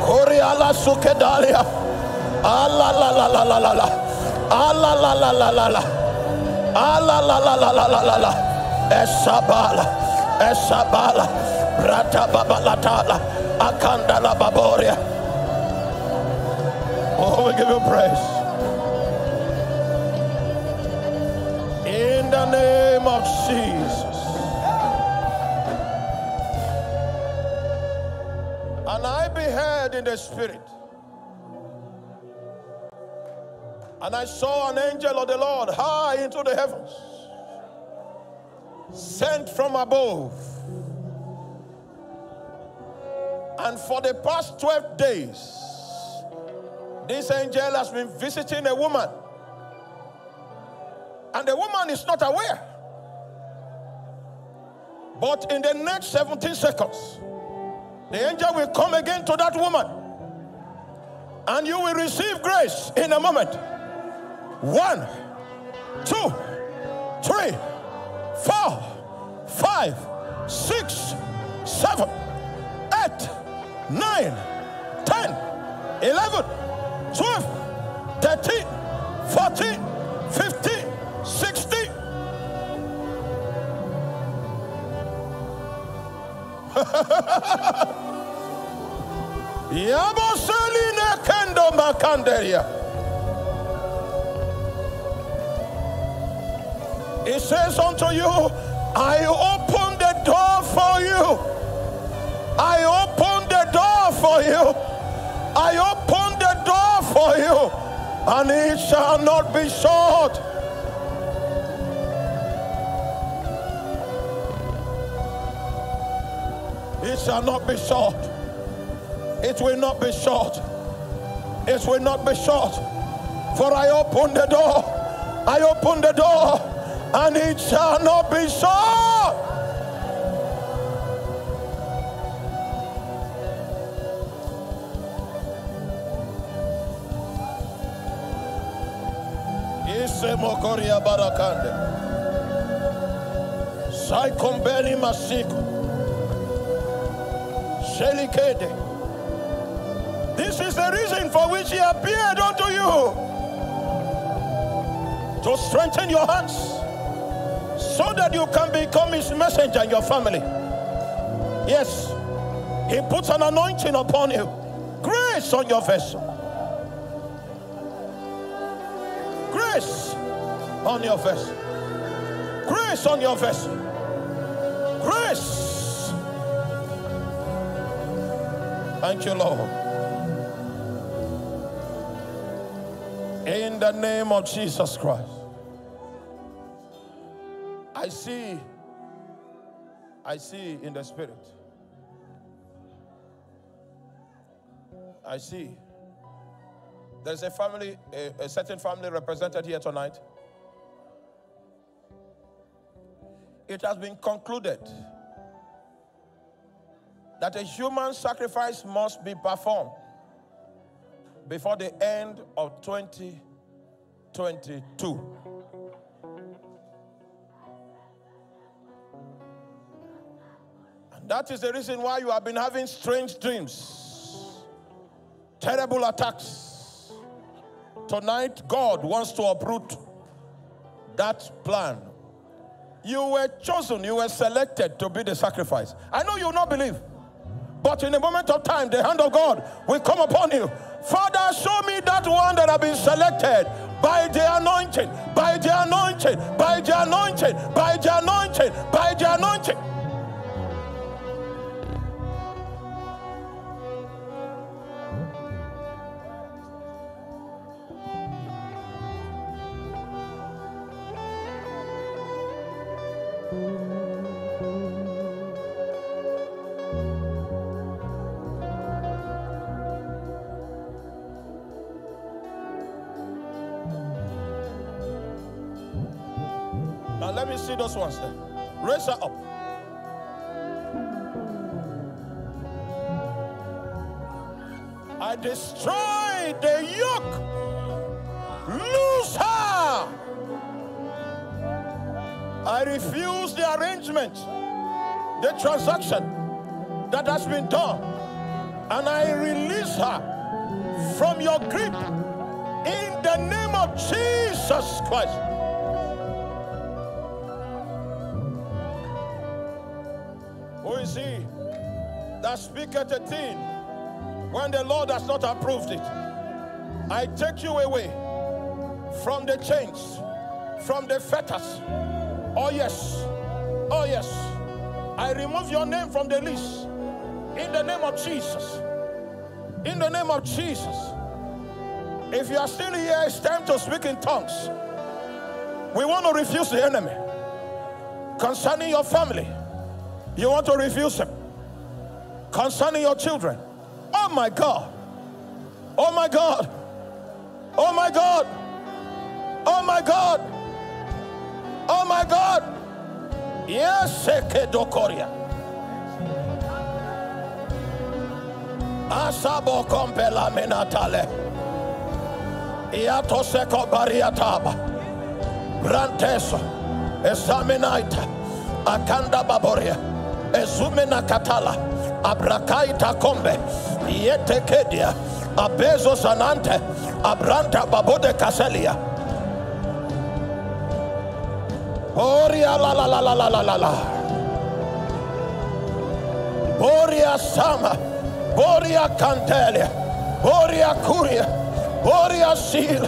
Koreala sukedalia. Ala la la la la la la. Ala la la la la la. Ah, Ala la la la la la la la. Esabala. Esabala. Rata babalatala. Akanda la baboria. Oh, we give you praise. In the name of Jesus. And I beheld in the spirit. And I saw an angel of the Lord high into the heavens, sent from above. And for the past 12 days, this angel has been visiting a woman. And the woman is not aware. But in the next 17 seconds, the angel will come again to that woman. And you will receive grace in a moment. One, two, three, four, five, six, seven, eight, nine, ten, eleven, twelve, 13, 14, 15, 16. Yaboseline kendo makanderia. It says unto you, I open the door for you. I open the door for you. I open the door for you, and it shall not be shut. It shall not be shut. It will not be shut. It will not be shut. For I open the door. I open the door, and it shall not be masiko. Shelikede. This is the reason for which he appeared unto you. To strengthen your hands. So that you can become his messenger in your family. Yes. He puts an anointing upon you. Grace on your vessel. Grace on your vessel. Grace on your vessel. Grace. Thank you, Lord. In the name of Jesus Christ. I see, I see in the spirit. I see. There's a family, a, a certain family represented here tonight. It has been concluded that a human sacrifice must be performed before the end of 2022. That is the reason why you have been having strange dreams, terrible attacks. Tonight, God wants to uproot that plan. You were chosen, you were selected to be the sacrifice. I know you will not believe, but in a moment of time, the hand of God will come upon you. Father, show me that one that have been selected by the anointing, by the anointing, by the anointing, by the Raise her up. I destroy the yoke. Loose her. I refuse the arrangement, the transaction that has been done. And I release her from your grip in the name of Jesus Christ. Is he that speaketh a thing when the Lord has not approved it? I take you away from the chains, from the fetters. Oh, yes. Oh, yes. I remove your name from the list in the name of Jesus. In the name of Jesus. If you are still here, it's time to speak in tongues. We want to refuse the enemy concerning your family. You want to refuse him concerning your children. Oh my God. Oh my God. Oh my God. Oh my God. Oh my God. Yes, Dokoria. Asabo kompela menatale. Iato seko bariataba. Branteso. Examinaita. Akanda baboria. Ezumena katala. Abrakaita kombe. Yetekedia. Abezo Sanante, Abranta Babode Caselia. Oria la la la la la la la la. Boria Sama, Boria Cantelia, Boria Curia, Boria Sila,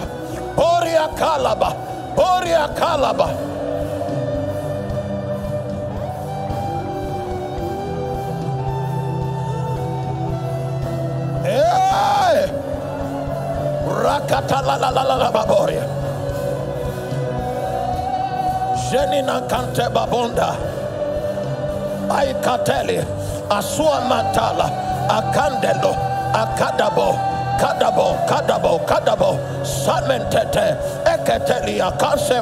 Boria Calaba, Boria Calaba. Rakata la la la la la baboria. Jenina kante babonda. Aikateli. Asua matala. Akandelo. Akadabo. Kadabo. Kadabo. Kadabo. Samentete. Eketelia. Kanse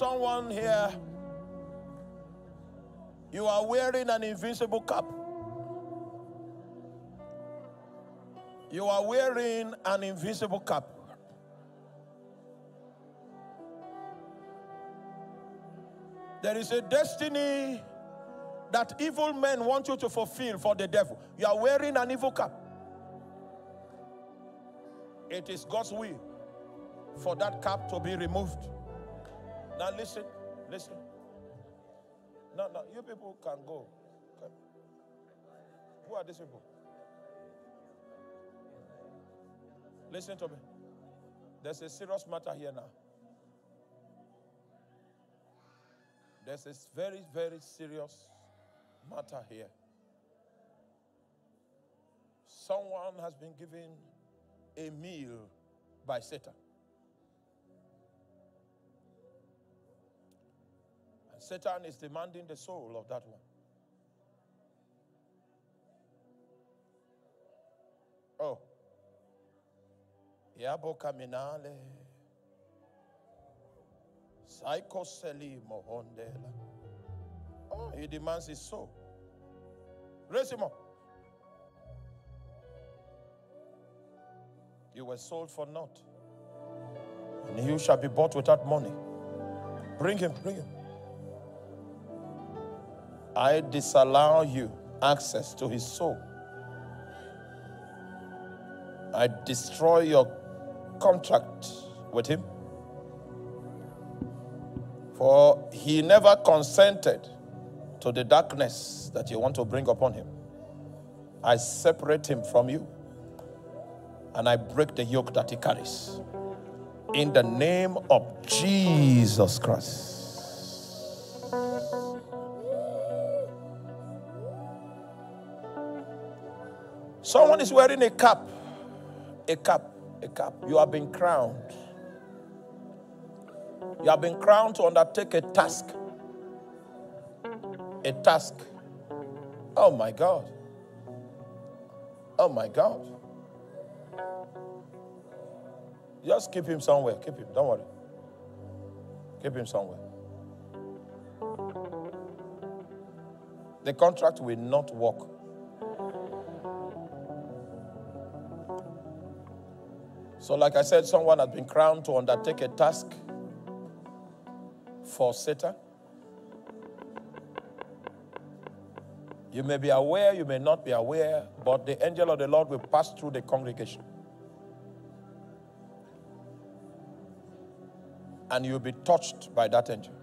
someone here, you are wearing an invisible cap. You are wearing an invisible cap. There is a destiny that evil men want you to fulfill for the devil. You are wearing an evil cap. It is God's will for that cap to be removed. Now listen, listen. No, no, you people can go. Who are these people? Listen to me. There's a serious matter here now. There's a very, very serious matter here. Someone has been given a meal by Satan. Satan is demanding the soul of that one. Oh. Yabo Caminale. Psychoseli Mohondela. Oh, he demands his soul. Raise him up. You were sold for naught. And you shall be bought without money. Bring him, bring him. I disallow you access to his soul. I destroy your contract with him. For he never consented to the darkness that you want to bring upon him. I separate him from you and I break the yoke that he carries. In the name of Jesus Christ. Someone is wearing a cap. A cap. A cap. You have been crowned. You have been crowned to undertake a task. A task. Oh my God. Oh my God. Just keep him somewhere. Keep him. Don't worry. Keep him somewhere. The contract will not work So, like I said, someone has been crowned to undertake a task for Satan. You may be aware, you may not be aware, but the angel of the Lord will pass through the congregation. And you'll be touched by that angel.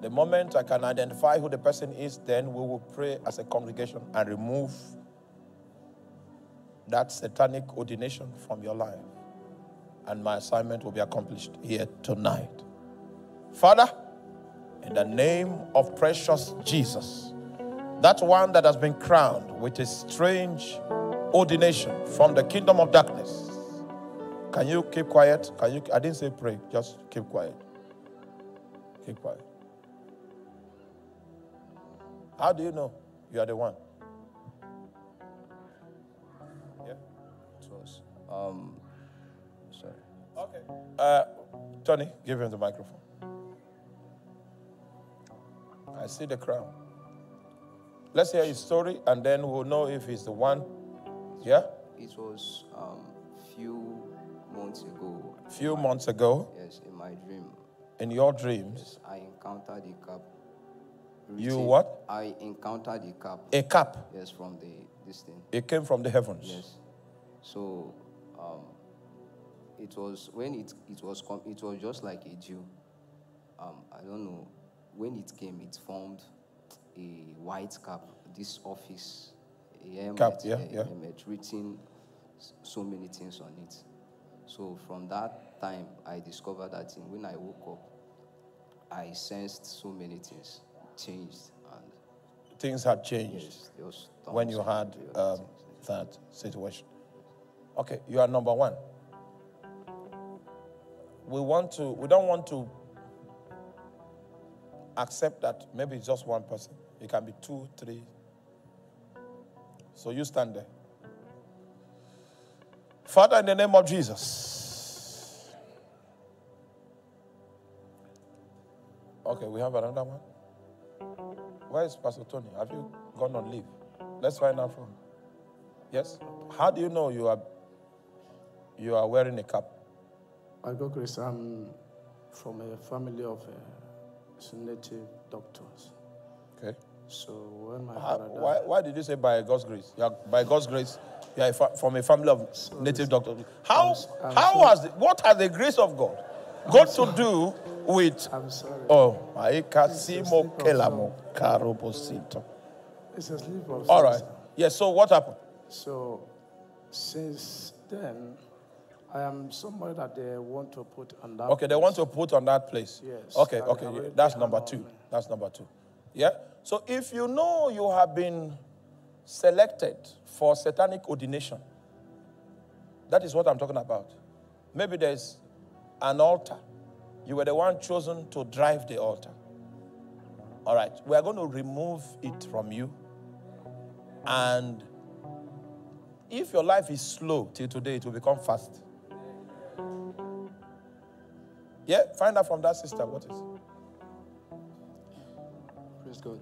The moment I can identify who the person is, then we will pray as a congregation and remove that satanic ordination from your life. And my assignment will be accomplished here tonight. Father, in the name of precious Jesus, that one that has been crowned with a strange ordination from the kingdom of darkness. Can you keep quiet? Can you? I didn't say pray. Just keep quiet. Keep quiet. How do you know you are the one? Um. Sorry. Okay. Uh, Tony, give him the microphone. I see the crown. Let's hear his story, and then we'll know if he's the one. Yeah. It was um few months ago. Few months ago. Yes, in my dream. In your dreams. Yes, I encountered a cup. You what? I encountered a cup. A cup. Yes, from the this thing. It came from the heavens. Yes. So, um, it was when it it was com- it was just like a dew. Um, I don't know when it came. It formed a white cap. This office, a helmet, cap, yeah, a, yeah. helmet written so many things on it. So from that time, I discovered that thing. When I woke up, I sensed so many things changed and things had changed yes, when you had um, that situation. Okay, you are number one. We want to. We don't want to accept that maybe it's just one person. It can be two, three. So you stand there. Father, in the name of Jesus. Okay, we have another one. Where is Pastor Tony? Have you gone on leave? Let's find out from. Yes. How do you know you are you are wearing a cap? I go Grace. I'm from a family of uh, native doctors. Okay. So when my father died, why, why did you say by God's grace? You are, by God's grace, you are from a family of native doctors. How I'm how sorry. has what has the grace of God got to do with? I'm sorry. Oh, Aikasimo Kelamo Karoposito. It's a sleep of All right. Yes. So what happened? So since then, I am somebody that they want to put on that. Okay, they want to put on that place. Yes, Okay, okay. already That's number two. That's number two. Yeah? So if you know you have been selected for satanic ordination, that is what I'm talking about. Maybe there's an altar. You were the one chosen to drive the altar. All right. We are going to remove it from you. And if your life is slow till today, it will become fast. Yeah, find out from that sister what is. Praise God.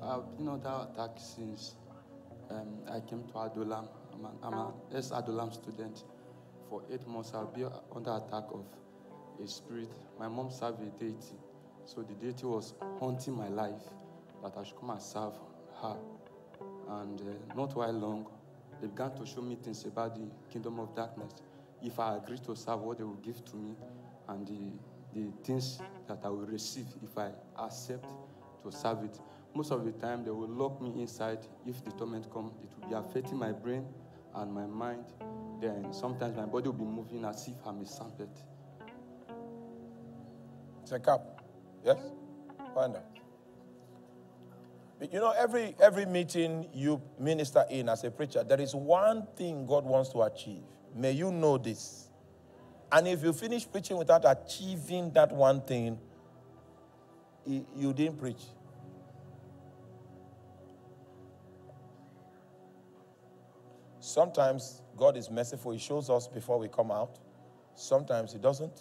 I've been under attack since um, I came to Adulam. I'm an, I'm ex Adulam student. For eight months, I've been under attack of a spirit. My mom served a deity. So the deity was haunting my life that I should come and serve her. And uh, not while long, they began to show me things about the kingdom of darkness. If I agree to serve, what they will give to me, and the, the things that I will receive if I accept to serve it. Most of the time, they will lock me inside. If the torment comes, it will be affecting my brain and my mind. Then sometimes my body will be moving as if I'm a. It's a cap. Yes? Find out. You know, every every meeting you minister in as a preacher, there is one thing God wants to achieve. May you know this. And if you finish preaching without achieving that one thing, you didn't preach. Sometimes God is merciful. He shows us before we come out. Sometimes He doesn't.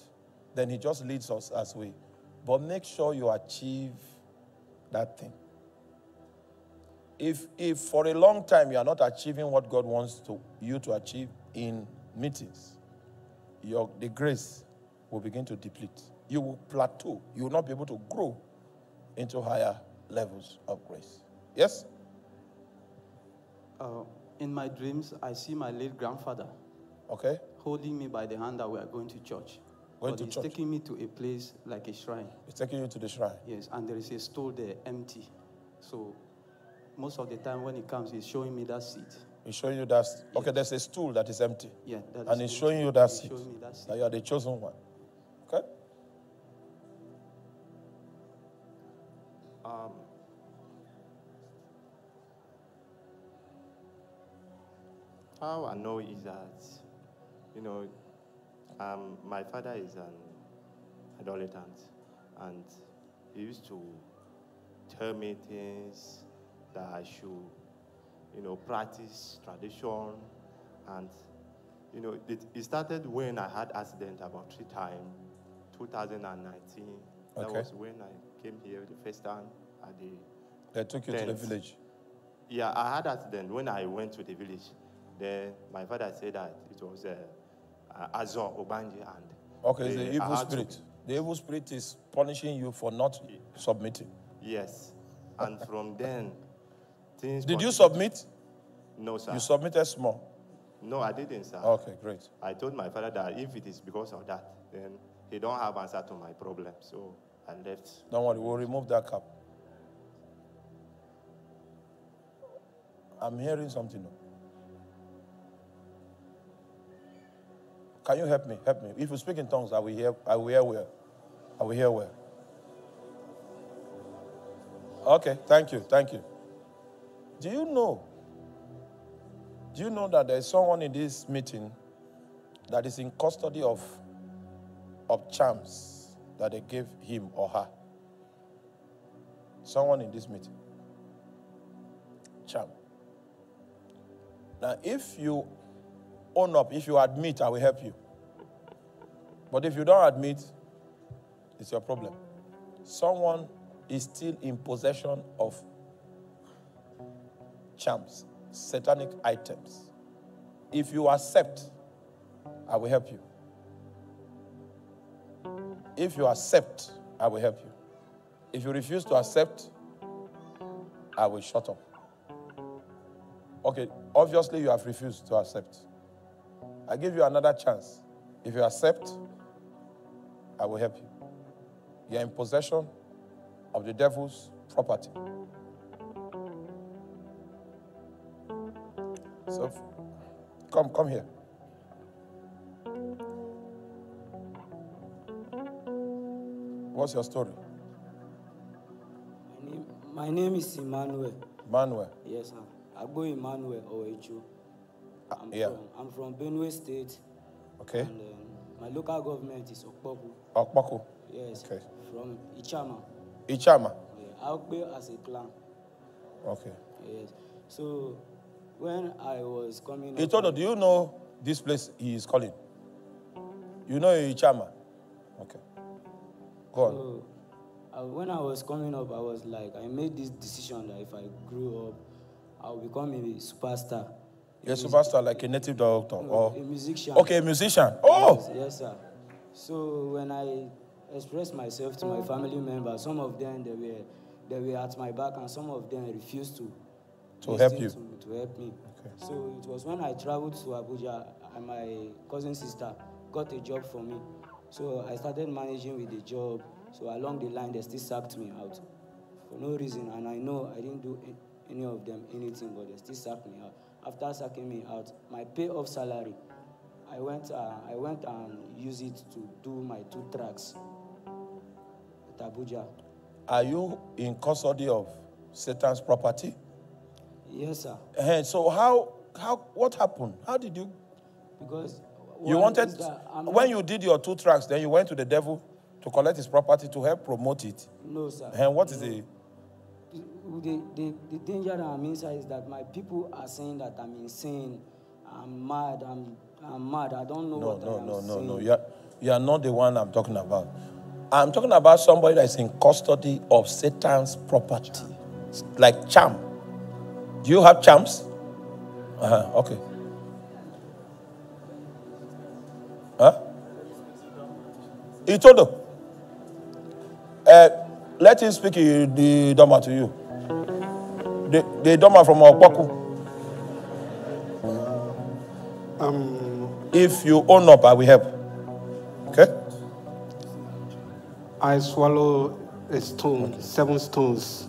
Then He just leads us as we. But make sure you achieve that thing. If, if for a long time you are not achieving what God wants to, you to achieve in meetings, your, the grace will begin to deplete. You will plateau. You will not be able to grow into higher levels of grace. Yes? Uh, in my dreams, I see my late grandfather Okay? holding me by the hand that we are going to church. Going but to he's church. taking me to a place like a shrine. It's taking you to the shrine. Yes, and there is a stool there empty. So most of the time when he comes, he's showing me that seat. He's showing you that. Okay, there's a stool that is empty. Yeah, that and he's showing you that seat. That, seat. that you are the chosen one. Okay? Um, how I know is that, you know, um, my father is an adolescent, and he used to tell me things that I should you know, practice tradition, and you know, it, it started when I had accident about three times, 2019. That Okay. was when I came here the first time at the They took you to the village. yeah, I had accident when I went to the village. Then my father said that it was uh, uh, Azor Obanji and Okay, they- the evil had to- spirit. The evil spirit is punishing you for not submitting. yes, and from then things. Did you submit? No, sir. You submitted small. no, I didn't, sir. Okay, great. I told my father that if it is because of that, then he don't have answer to my problem. So I left. Don't worry, we'll remove that cap. I'm hearing something. Can you help me? Help me. If you speak in tongues, I will hear. I will hear well. I will hear well. Okay, thank you, thank you. Do you know? Do you know that there is someone in this meeting that is in custody of of charms that they gave him or her? Someone in this meeting. Charm. Now, if you own up, if you admit, I will help you. But if you don't admit, it's your problem. Someone is still in possession of charms, satanic items. If you accept, I will help you. If you accept, I will help you. If you refuse to accept, I will shut up. Okay, obviously you have refused to accept. I give you another chance. If you accept, I will help you. You are in possession of the devil's property. So, come, come here. What's your story? My name, my name is Emmanuel. Manuel. Yes, sir. Agbo Emmanuel Oeju. I'm yeah. From, I'm from Benue State. Okay. And um, my local government is Okpoku. Okpoko. Yes. Okay. From Ichama. Ichama. Yeah. Aukpe as a clan. Okay. Yes. So when I was coming He up- told her, Do you know this place he is calling? You know Ichama? Okay. Go on. So, uh, when I was coming up, I was like, I made this decision that if I grew up, I'll become a superstar. You're a superstar like a native doctor No, or a musician. Okay, a musician. Oh, Yes, yes, sir. So when I expressed myself to my family members, some of them they were they were at my back, and some of them refused to To help you. to, to help me. So it was when I traveled to Abuja, and my cousin sister got a job for me. So I started managing with the job. So along the line, they still sacked me out for no reason, and I know I didn't do any of them anything, but they still sacked me out. After sacking me out, my pay off salary, I went, uh, I went and used it to do my two tracks at Abuja. are you in custody of Satan's property? Yes, sir. Eh, so how how what happened? How did you Because you wanted is when you did your two tracks, then you went to the devil to collect his property to help promote it. no, sir. And what is No. the the, the, the danger that I'm inside is that my people are saying that I'm insane, I'm mad, I'm, I'm mad. I don't know no what I no am no no saying. no you are, you are not the one I'm talking about. I'm talking about somebody that is in custody of Satan's property, like charm. Do you have charms? Uh-huh, okay. Huh? Itodo. Uh, let him speak uh, the Idoma to you. The, the Idoma from Okwaku. Um, If you own up, I will help. Okay? I swallow a stone, seven stones,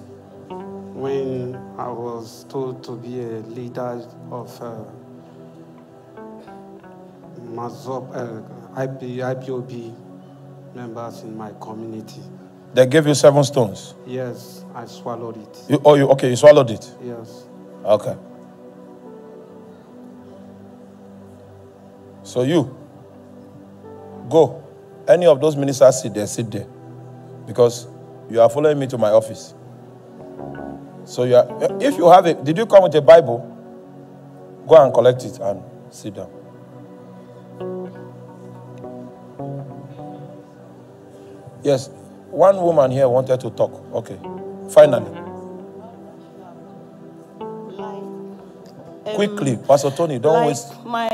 when I was told to be a leader of uh, MASSOB, uh, IP, IPOB members in my community. They gave you seven stones. Yes, I swallowed it. You, oh, you okay? You swallowed it. Yes. Okay. So you go. Any of those ministers sit there, sit there. Because you are following me to my office. So you are, if you have it, did you come with a Bible? Go and collect it and sit down. Yes, one woman here wanted to talk. Okay, finally. Quickly, Pastor Tony, don't like waste. my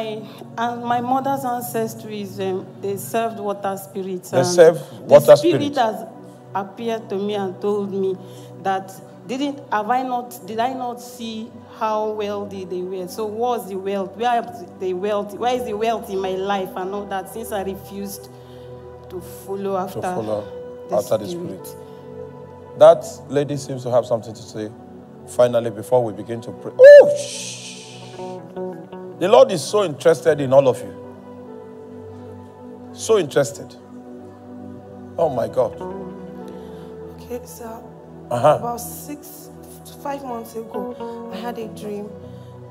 and my mother's ancestries, um, they served water spirits. They and serve the water spirit spirit. has appeared to me and told me that didn't have I not did I not see how wealthy they were? So what's the wealth? Where is the wealth? Where is the wealth in my life and all that? Since I refused to follow after to follow the after the spirit. spirit. That lady seems to have something to say. Finally, before we begin to pray. Oh, shh. The Lord is so interested in all of you. So interested. Oh my God. Okay, so Uh-huh. about six, five months ago, I had a dream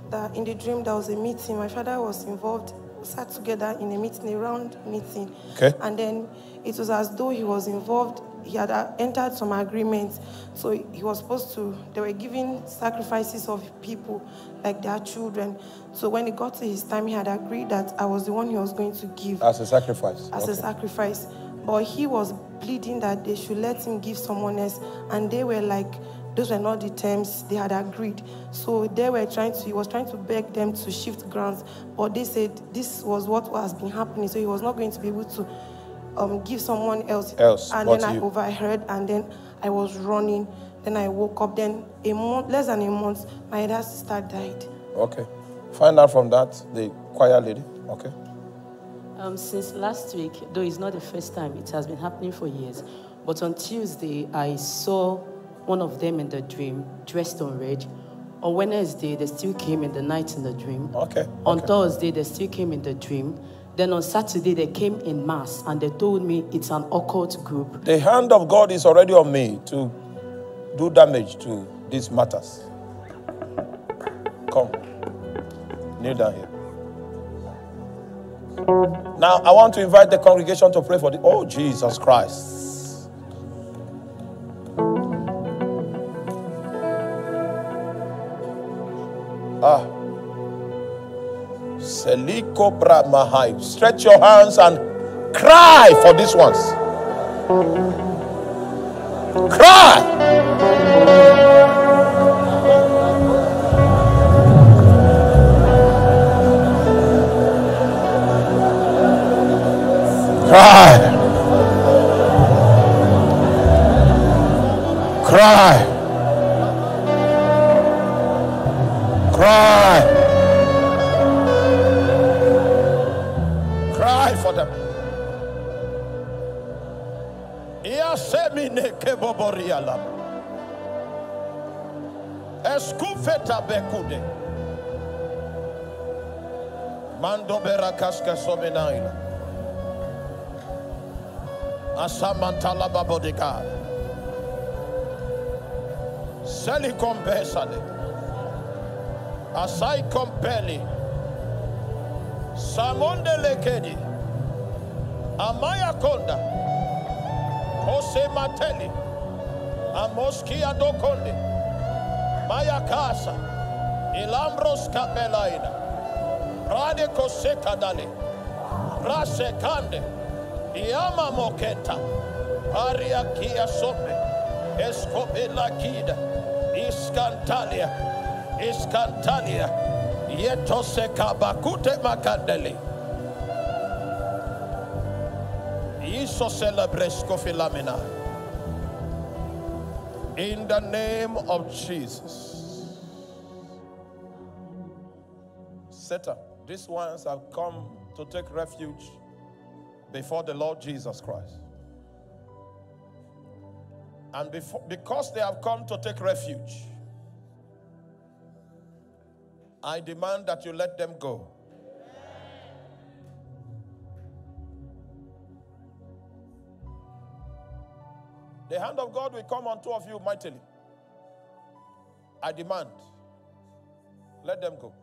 that in the dream there was a meeting. My father was involved, sat together in a meeting, a round meeting. Okay. And then it was as though he was involved. He had uh, entered some agreements, so he was supposed to. They were giving sacrifices of people, like their children. So when it got to his time, he had agreed that I was the one he was going to give As a sacrifice. as a sacrifice. But he was pleading that they should let him give someone else, and they were like, those were not the terms they had agreed. So they were trying to, he was trying to beg them to shift grounds, but they said this was what has been happening, so he was not going to be able to um, give someone else. Else, and then I you- overheard, and then I was running. Then I woke up. Then a month, less than a month, my elder sister died. Okay. Find out from that, the choir lady. Okay. Um, since last week, though it's not the first time, it has been happening for years. But on Tuesday, I saw one of them in the dream, dressed on red. On Wednesday, they still came in the night in the dream. Okay. On okay. Thursday, they still came in the dream. Then on Saturday, they came in mass and they told me it's an occult group. The hand of God is already on me to do damage to these matters. Come. Kneel down here. Now, I want to invite the congregation to pray for the. Oh, Jesus Christ. Ah. Seliko Bramahai. Stretch your hands and cry for these ones. Cry. Cry. Cry. Cry. Cry for them. Iasemine keboboriala. Eskufeta bekude. Mando berakaska somenaila. Asamantala babodika. Seli compesale. Asai compeli. Samonde lekedi. Amaya konda. Jose Mateli, Amoskia adokonde. Maya Casa, Ilambros Capelaina, Rade Koseka Dale, Rase Kande, Iama Moketa, Aria Kia Sope, Escopela Kida, Iscantalia, Iscantalia, Yetose Kabakute Makandele. Iso celebresco filamina. In the name of Jesus. Satan, these ones have come to take refuge before the Lord Jesus Christ. And before, because they have come to take refuge, I demand that you let them go. The hand of God will come on two of you mightily. I demand. Let them go.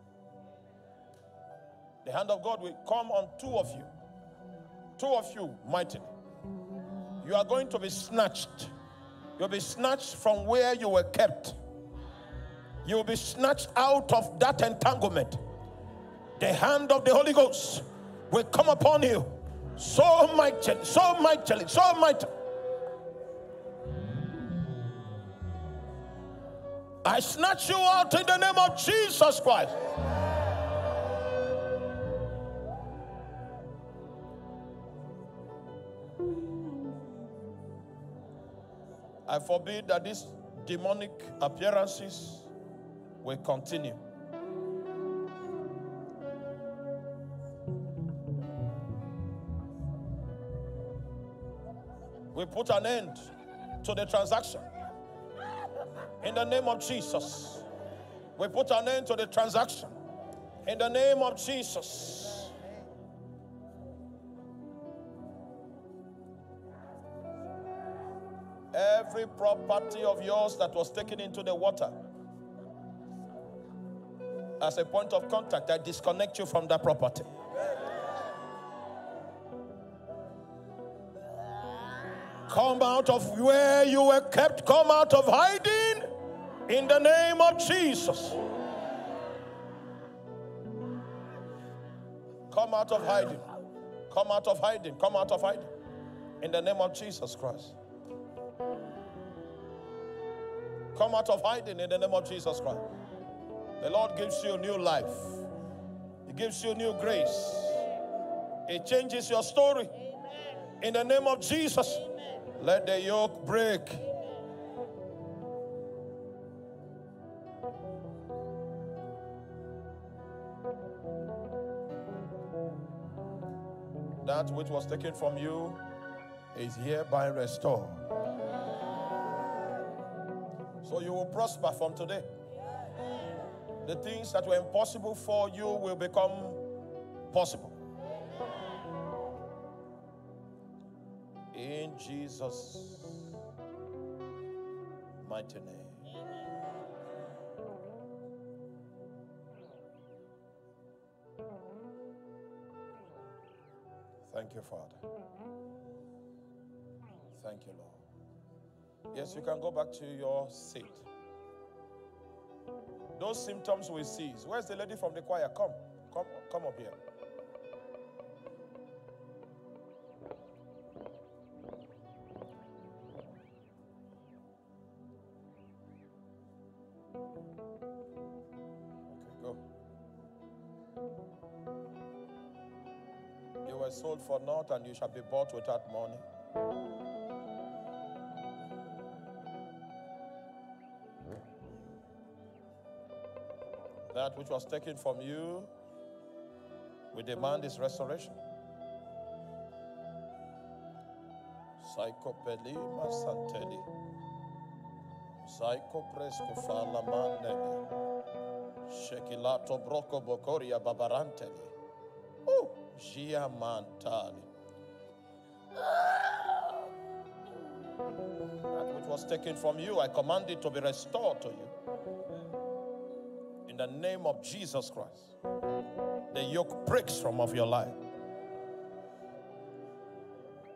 The hand of God will come on two of you. Two of you, mightily. You are going to be snatched. You'll be snatched from where you were kept. You'll be snatched out of that entanglement. The hand of the Holy Ghost will come upon you so mightily, so mightily, so mightily. I snatch you out in the name of Jesus Christ. I forbid that these demonic appearances will continue. We put an end to the transaction. In the name of Jesus. We put an end to the transaction. In the name of Jesus. Every property of yours that was taken into the water as a point of contact, I disconnect you from that property. Come out of where you were kept, come out of hiding in the name of Jesus. Come out of hiding. Come out of hiding. Come out of hiding. In the name of Jesus Christ. Come out of hiding in the name of Jesus Christ. The Lord gives you new life, He gives you new grace. It changes your story. In the name of Jesus, let the yoke break. That which was taken from you is hereby restored. So you will prosper from today. The things that were impossible for you will become possible. In Jesus' mighty name. Thank you, Father. Thank you, Lord. Yes, you can go back to your seat. Those symptoms will cease. Where's the lady from the choir? Come, come, come up here. Okay, go. You were sold for naught, and you shall be bought without money. That which was taken from you, we demand is restoration. Psychopeli masanteli. Psychopresco fala mandeli. Shekilato broko bokoria babaranteli. Oh, gia mantali. That which was taken from you, I command it to be restored to you. The name of Jesus Christ. The yoke breaks from off your life.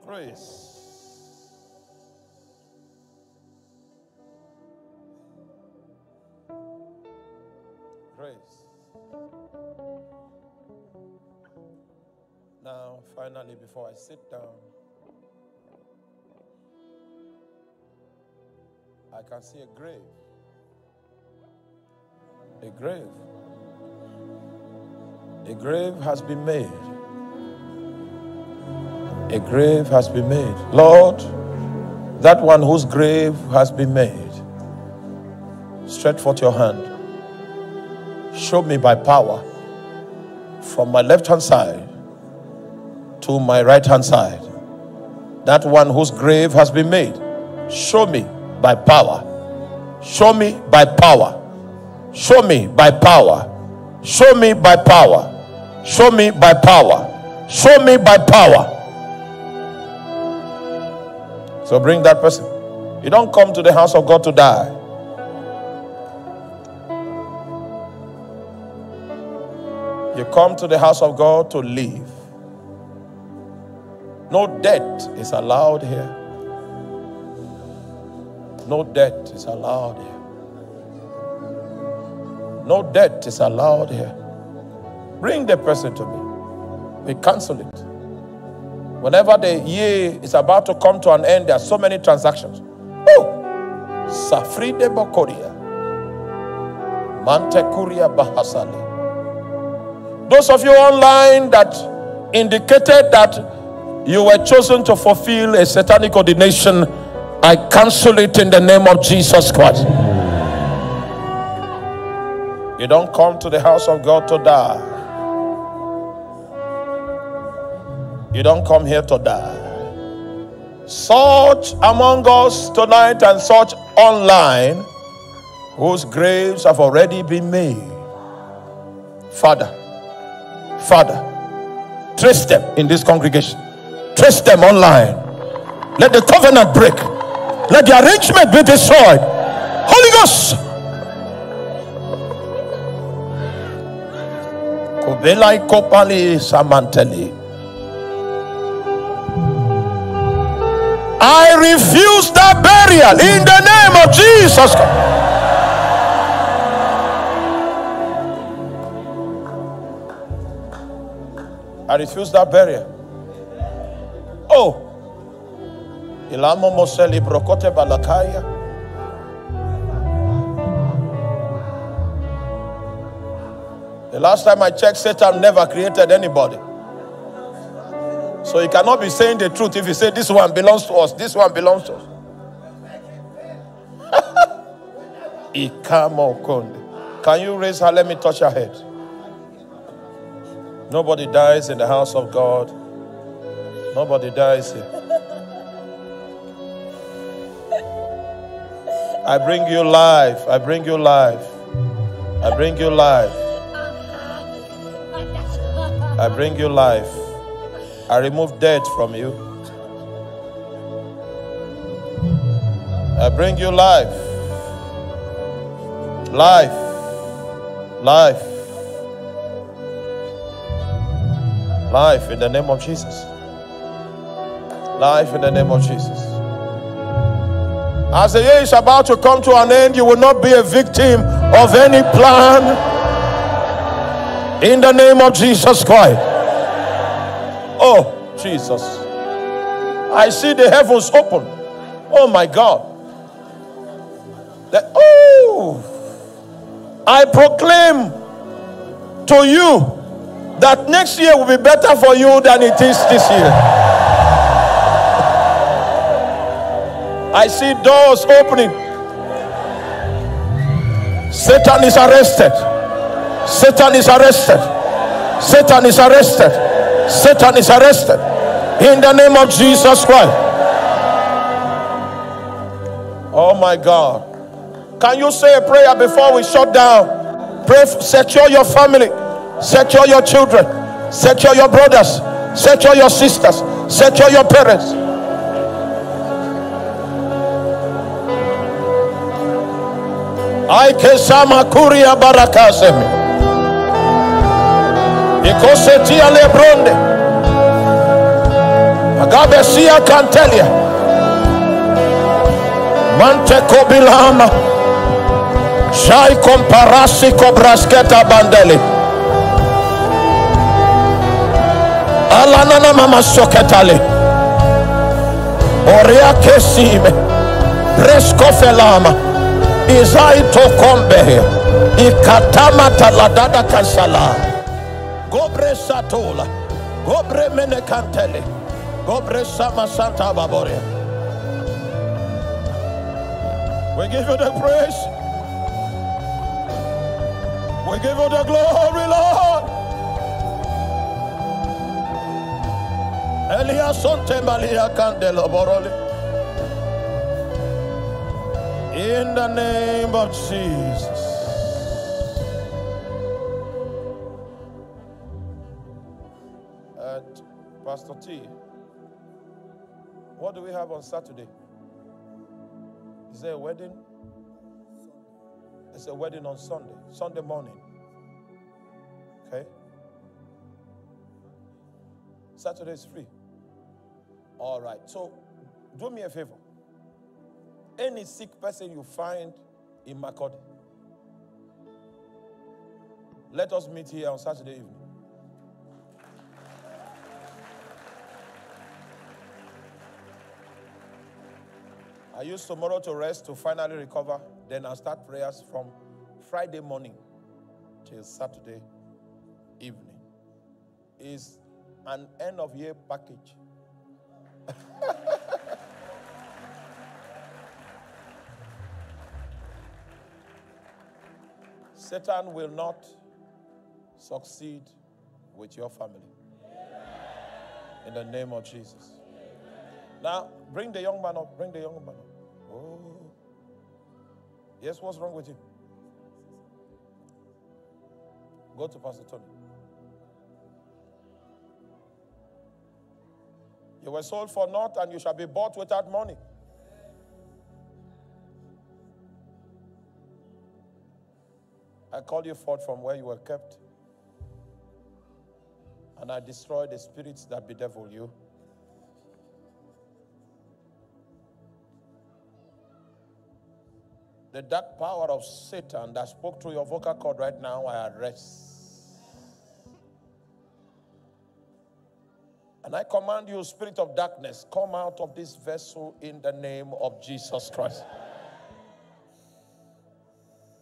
Grace. Grace. Now, finally, before I sit down, I can see a grave. A grave. A grave has been made. A grave has been made. Lord, that one whose grave has been made, stretch forth your hand. Show me by power from my left hand side to my right hand side. That one whose grave has been made. Show me by power. Show me by power. Show me by power. Show me by power. Show me by power. Show me by power. So bring that person. You don't come to the house of God to die. You come to the house of God to live. No debt is allowed here. No debt is allowed here. No debt is allowed here. Bring the person to me. We cancel it. Whenever the year is about to come to an end, there are so many transactions. Oh! Safride Bokoria. Mantekuria Bahasali. Those of you online that indicated that you were chosen to fulfill a satanic ordination, I cancel it in the name of Jesus Christ. You don't come to the house of God to die. You don't come here to die. Such among us tonight and such online whose graves have already been made. Father, Father, trace them in this congregation, trace them online. Let the covenant break, let the arrangement be destroyed. Holy Ghost. Kobelai kopali samanteli. I refuse that burial in the name of Jesus. I refuse that burial. Oh. Ilamo Moseli Brokote Balakaya. The last time I checked, Satan never created anybody. So he cannot be saying the truth if he say this one belongs to us, this one belongs to us. Can you raise her? Let me touch her head. Nobody dies in the house of God. Nobody dies here. I bring you life. I bring you life. I bring you life. I bring you life. I remove death from you. I bring you life. Life. Life. Life in the name of Jesus. Life in the name of Jesus. As the year is about to come to an end, you will not be a victim of any plan. In the name of Jesus Christ. Oh, Jesus. I see the heavens open. Oh, my God. The, oh, I proclaim to you that next year will be better for you than it is this year. I see doors opening. Satan is arrested. Satan is arrested. Satan is arrested. Satan is arrested. In the name of Jesus Christ. Oh my God. Can you say a prayer before we shut down? Pray, secure your family. Secure your children. Secure your brothers. Secure your sisters. Secure your parents. Aike sama kuria barakasemi. Ikosetia lebronde. Agabe sia cantelia. Mante kobilama. Shai komparasi kobrasketa bandeli. Alanana mama soketale. Oria kesime. Presko felama. Izai tokombe. Ikatama taladada kansala. Gobre satola. Gobre menekantele. Gobre sama santa baboria. We give you the praise. We give you the glory, Lord. Elia sonte malia candelo boroli. In the name of Jesus. Pastor T, what do we have on Saturday? Is there a wedding? It's a wedding on Sunday, Sunday morning. Okay? Saturday is free. All right. So do me a favor. Any sick person you find in Makurdi, let us meet here on Saturday evening. I use tomorrow to rest to finally recover. Then I'll start prayers from Friday morning till Saturday evening. Is an end of year package. Satan will not succeed with your family. In the name of Jesus. Now, bring the young man up. Bring the young man up. Oh. Yes, what's wrong with him? Go to Pastor Tony. You were sold for naught, and you shall be bought without money. I called you forth from where you were kept. And I destroyed the spirits that bedevil you. The dark power of Satan that spoke through your vocal cord right now, I arrest. And I command you, spirit of darkness, come out of this vessel in the name of Jesus Christ.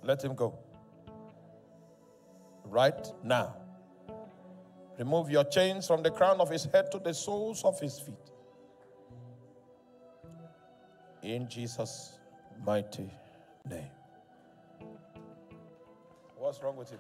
Let him go right now. Remove your chains from the crown of his head to the soles of his feet. In Jesus' mighty name. What's wrong with him?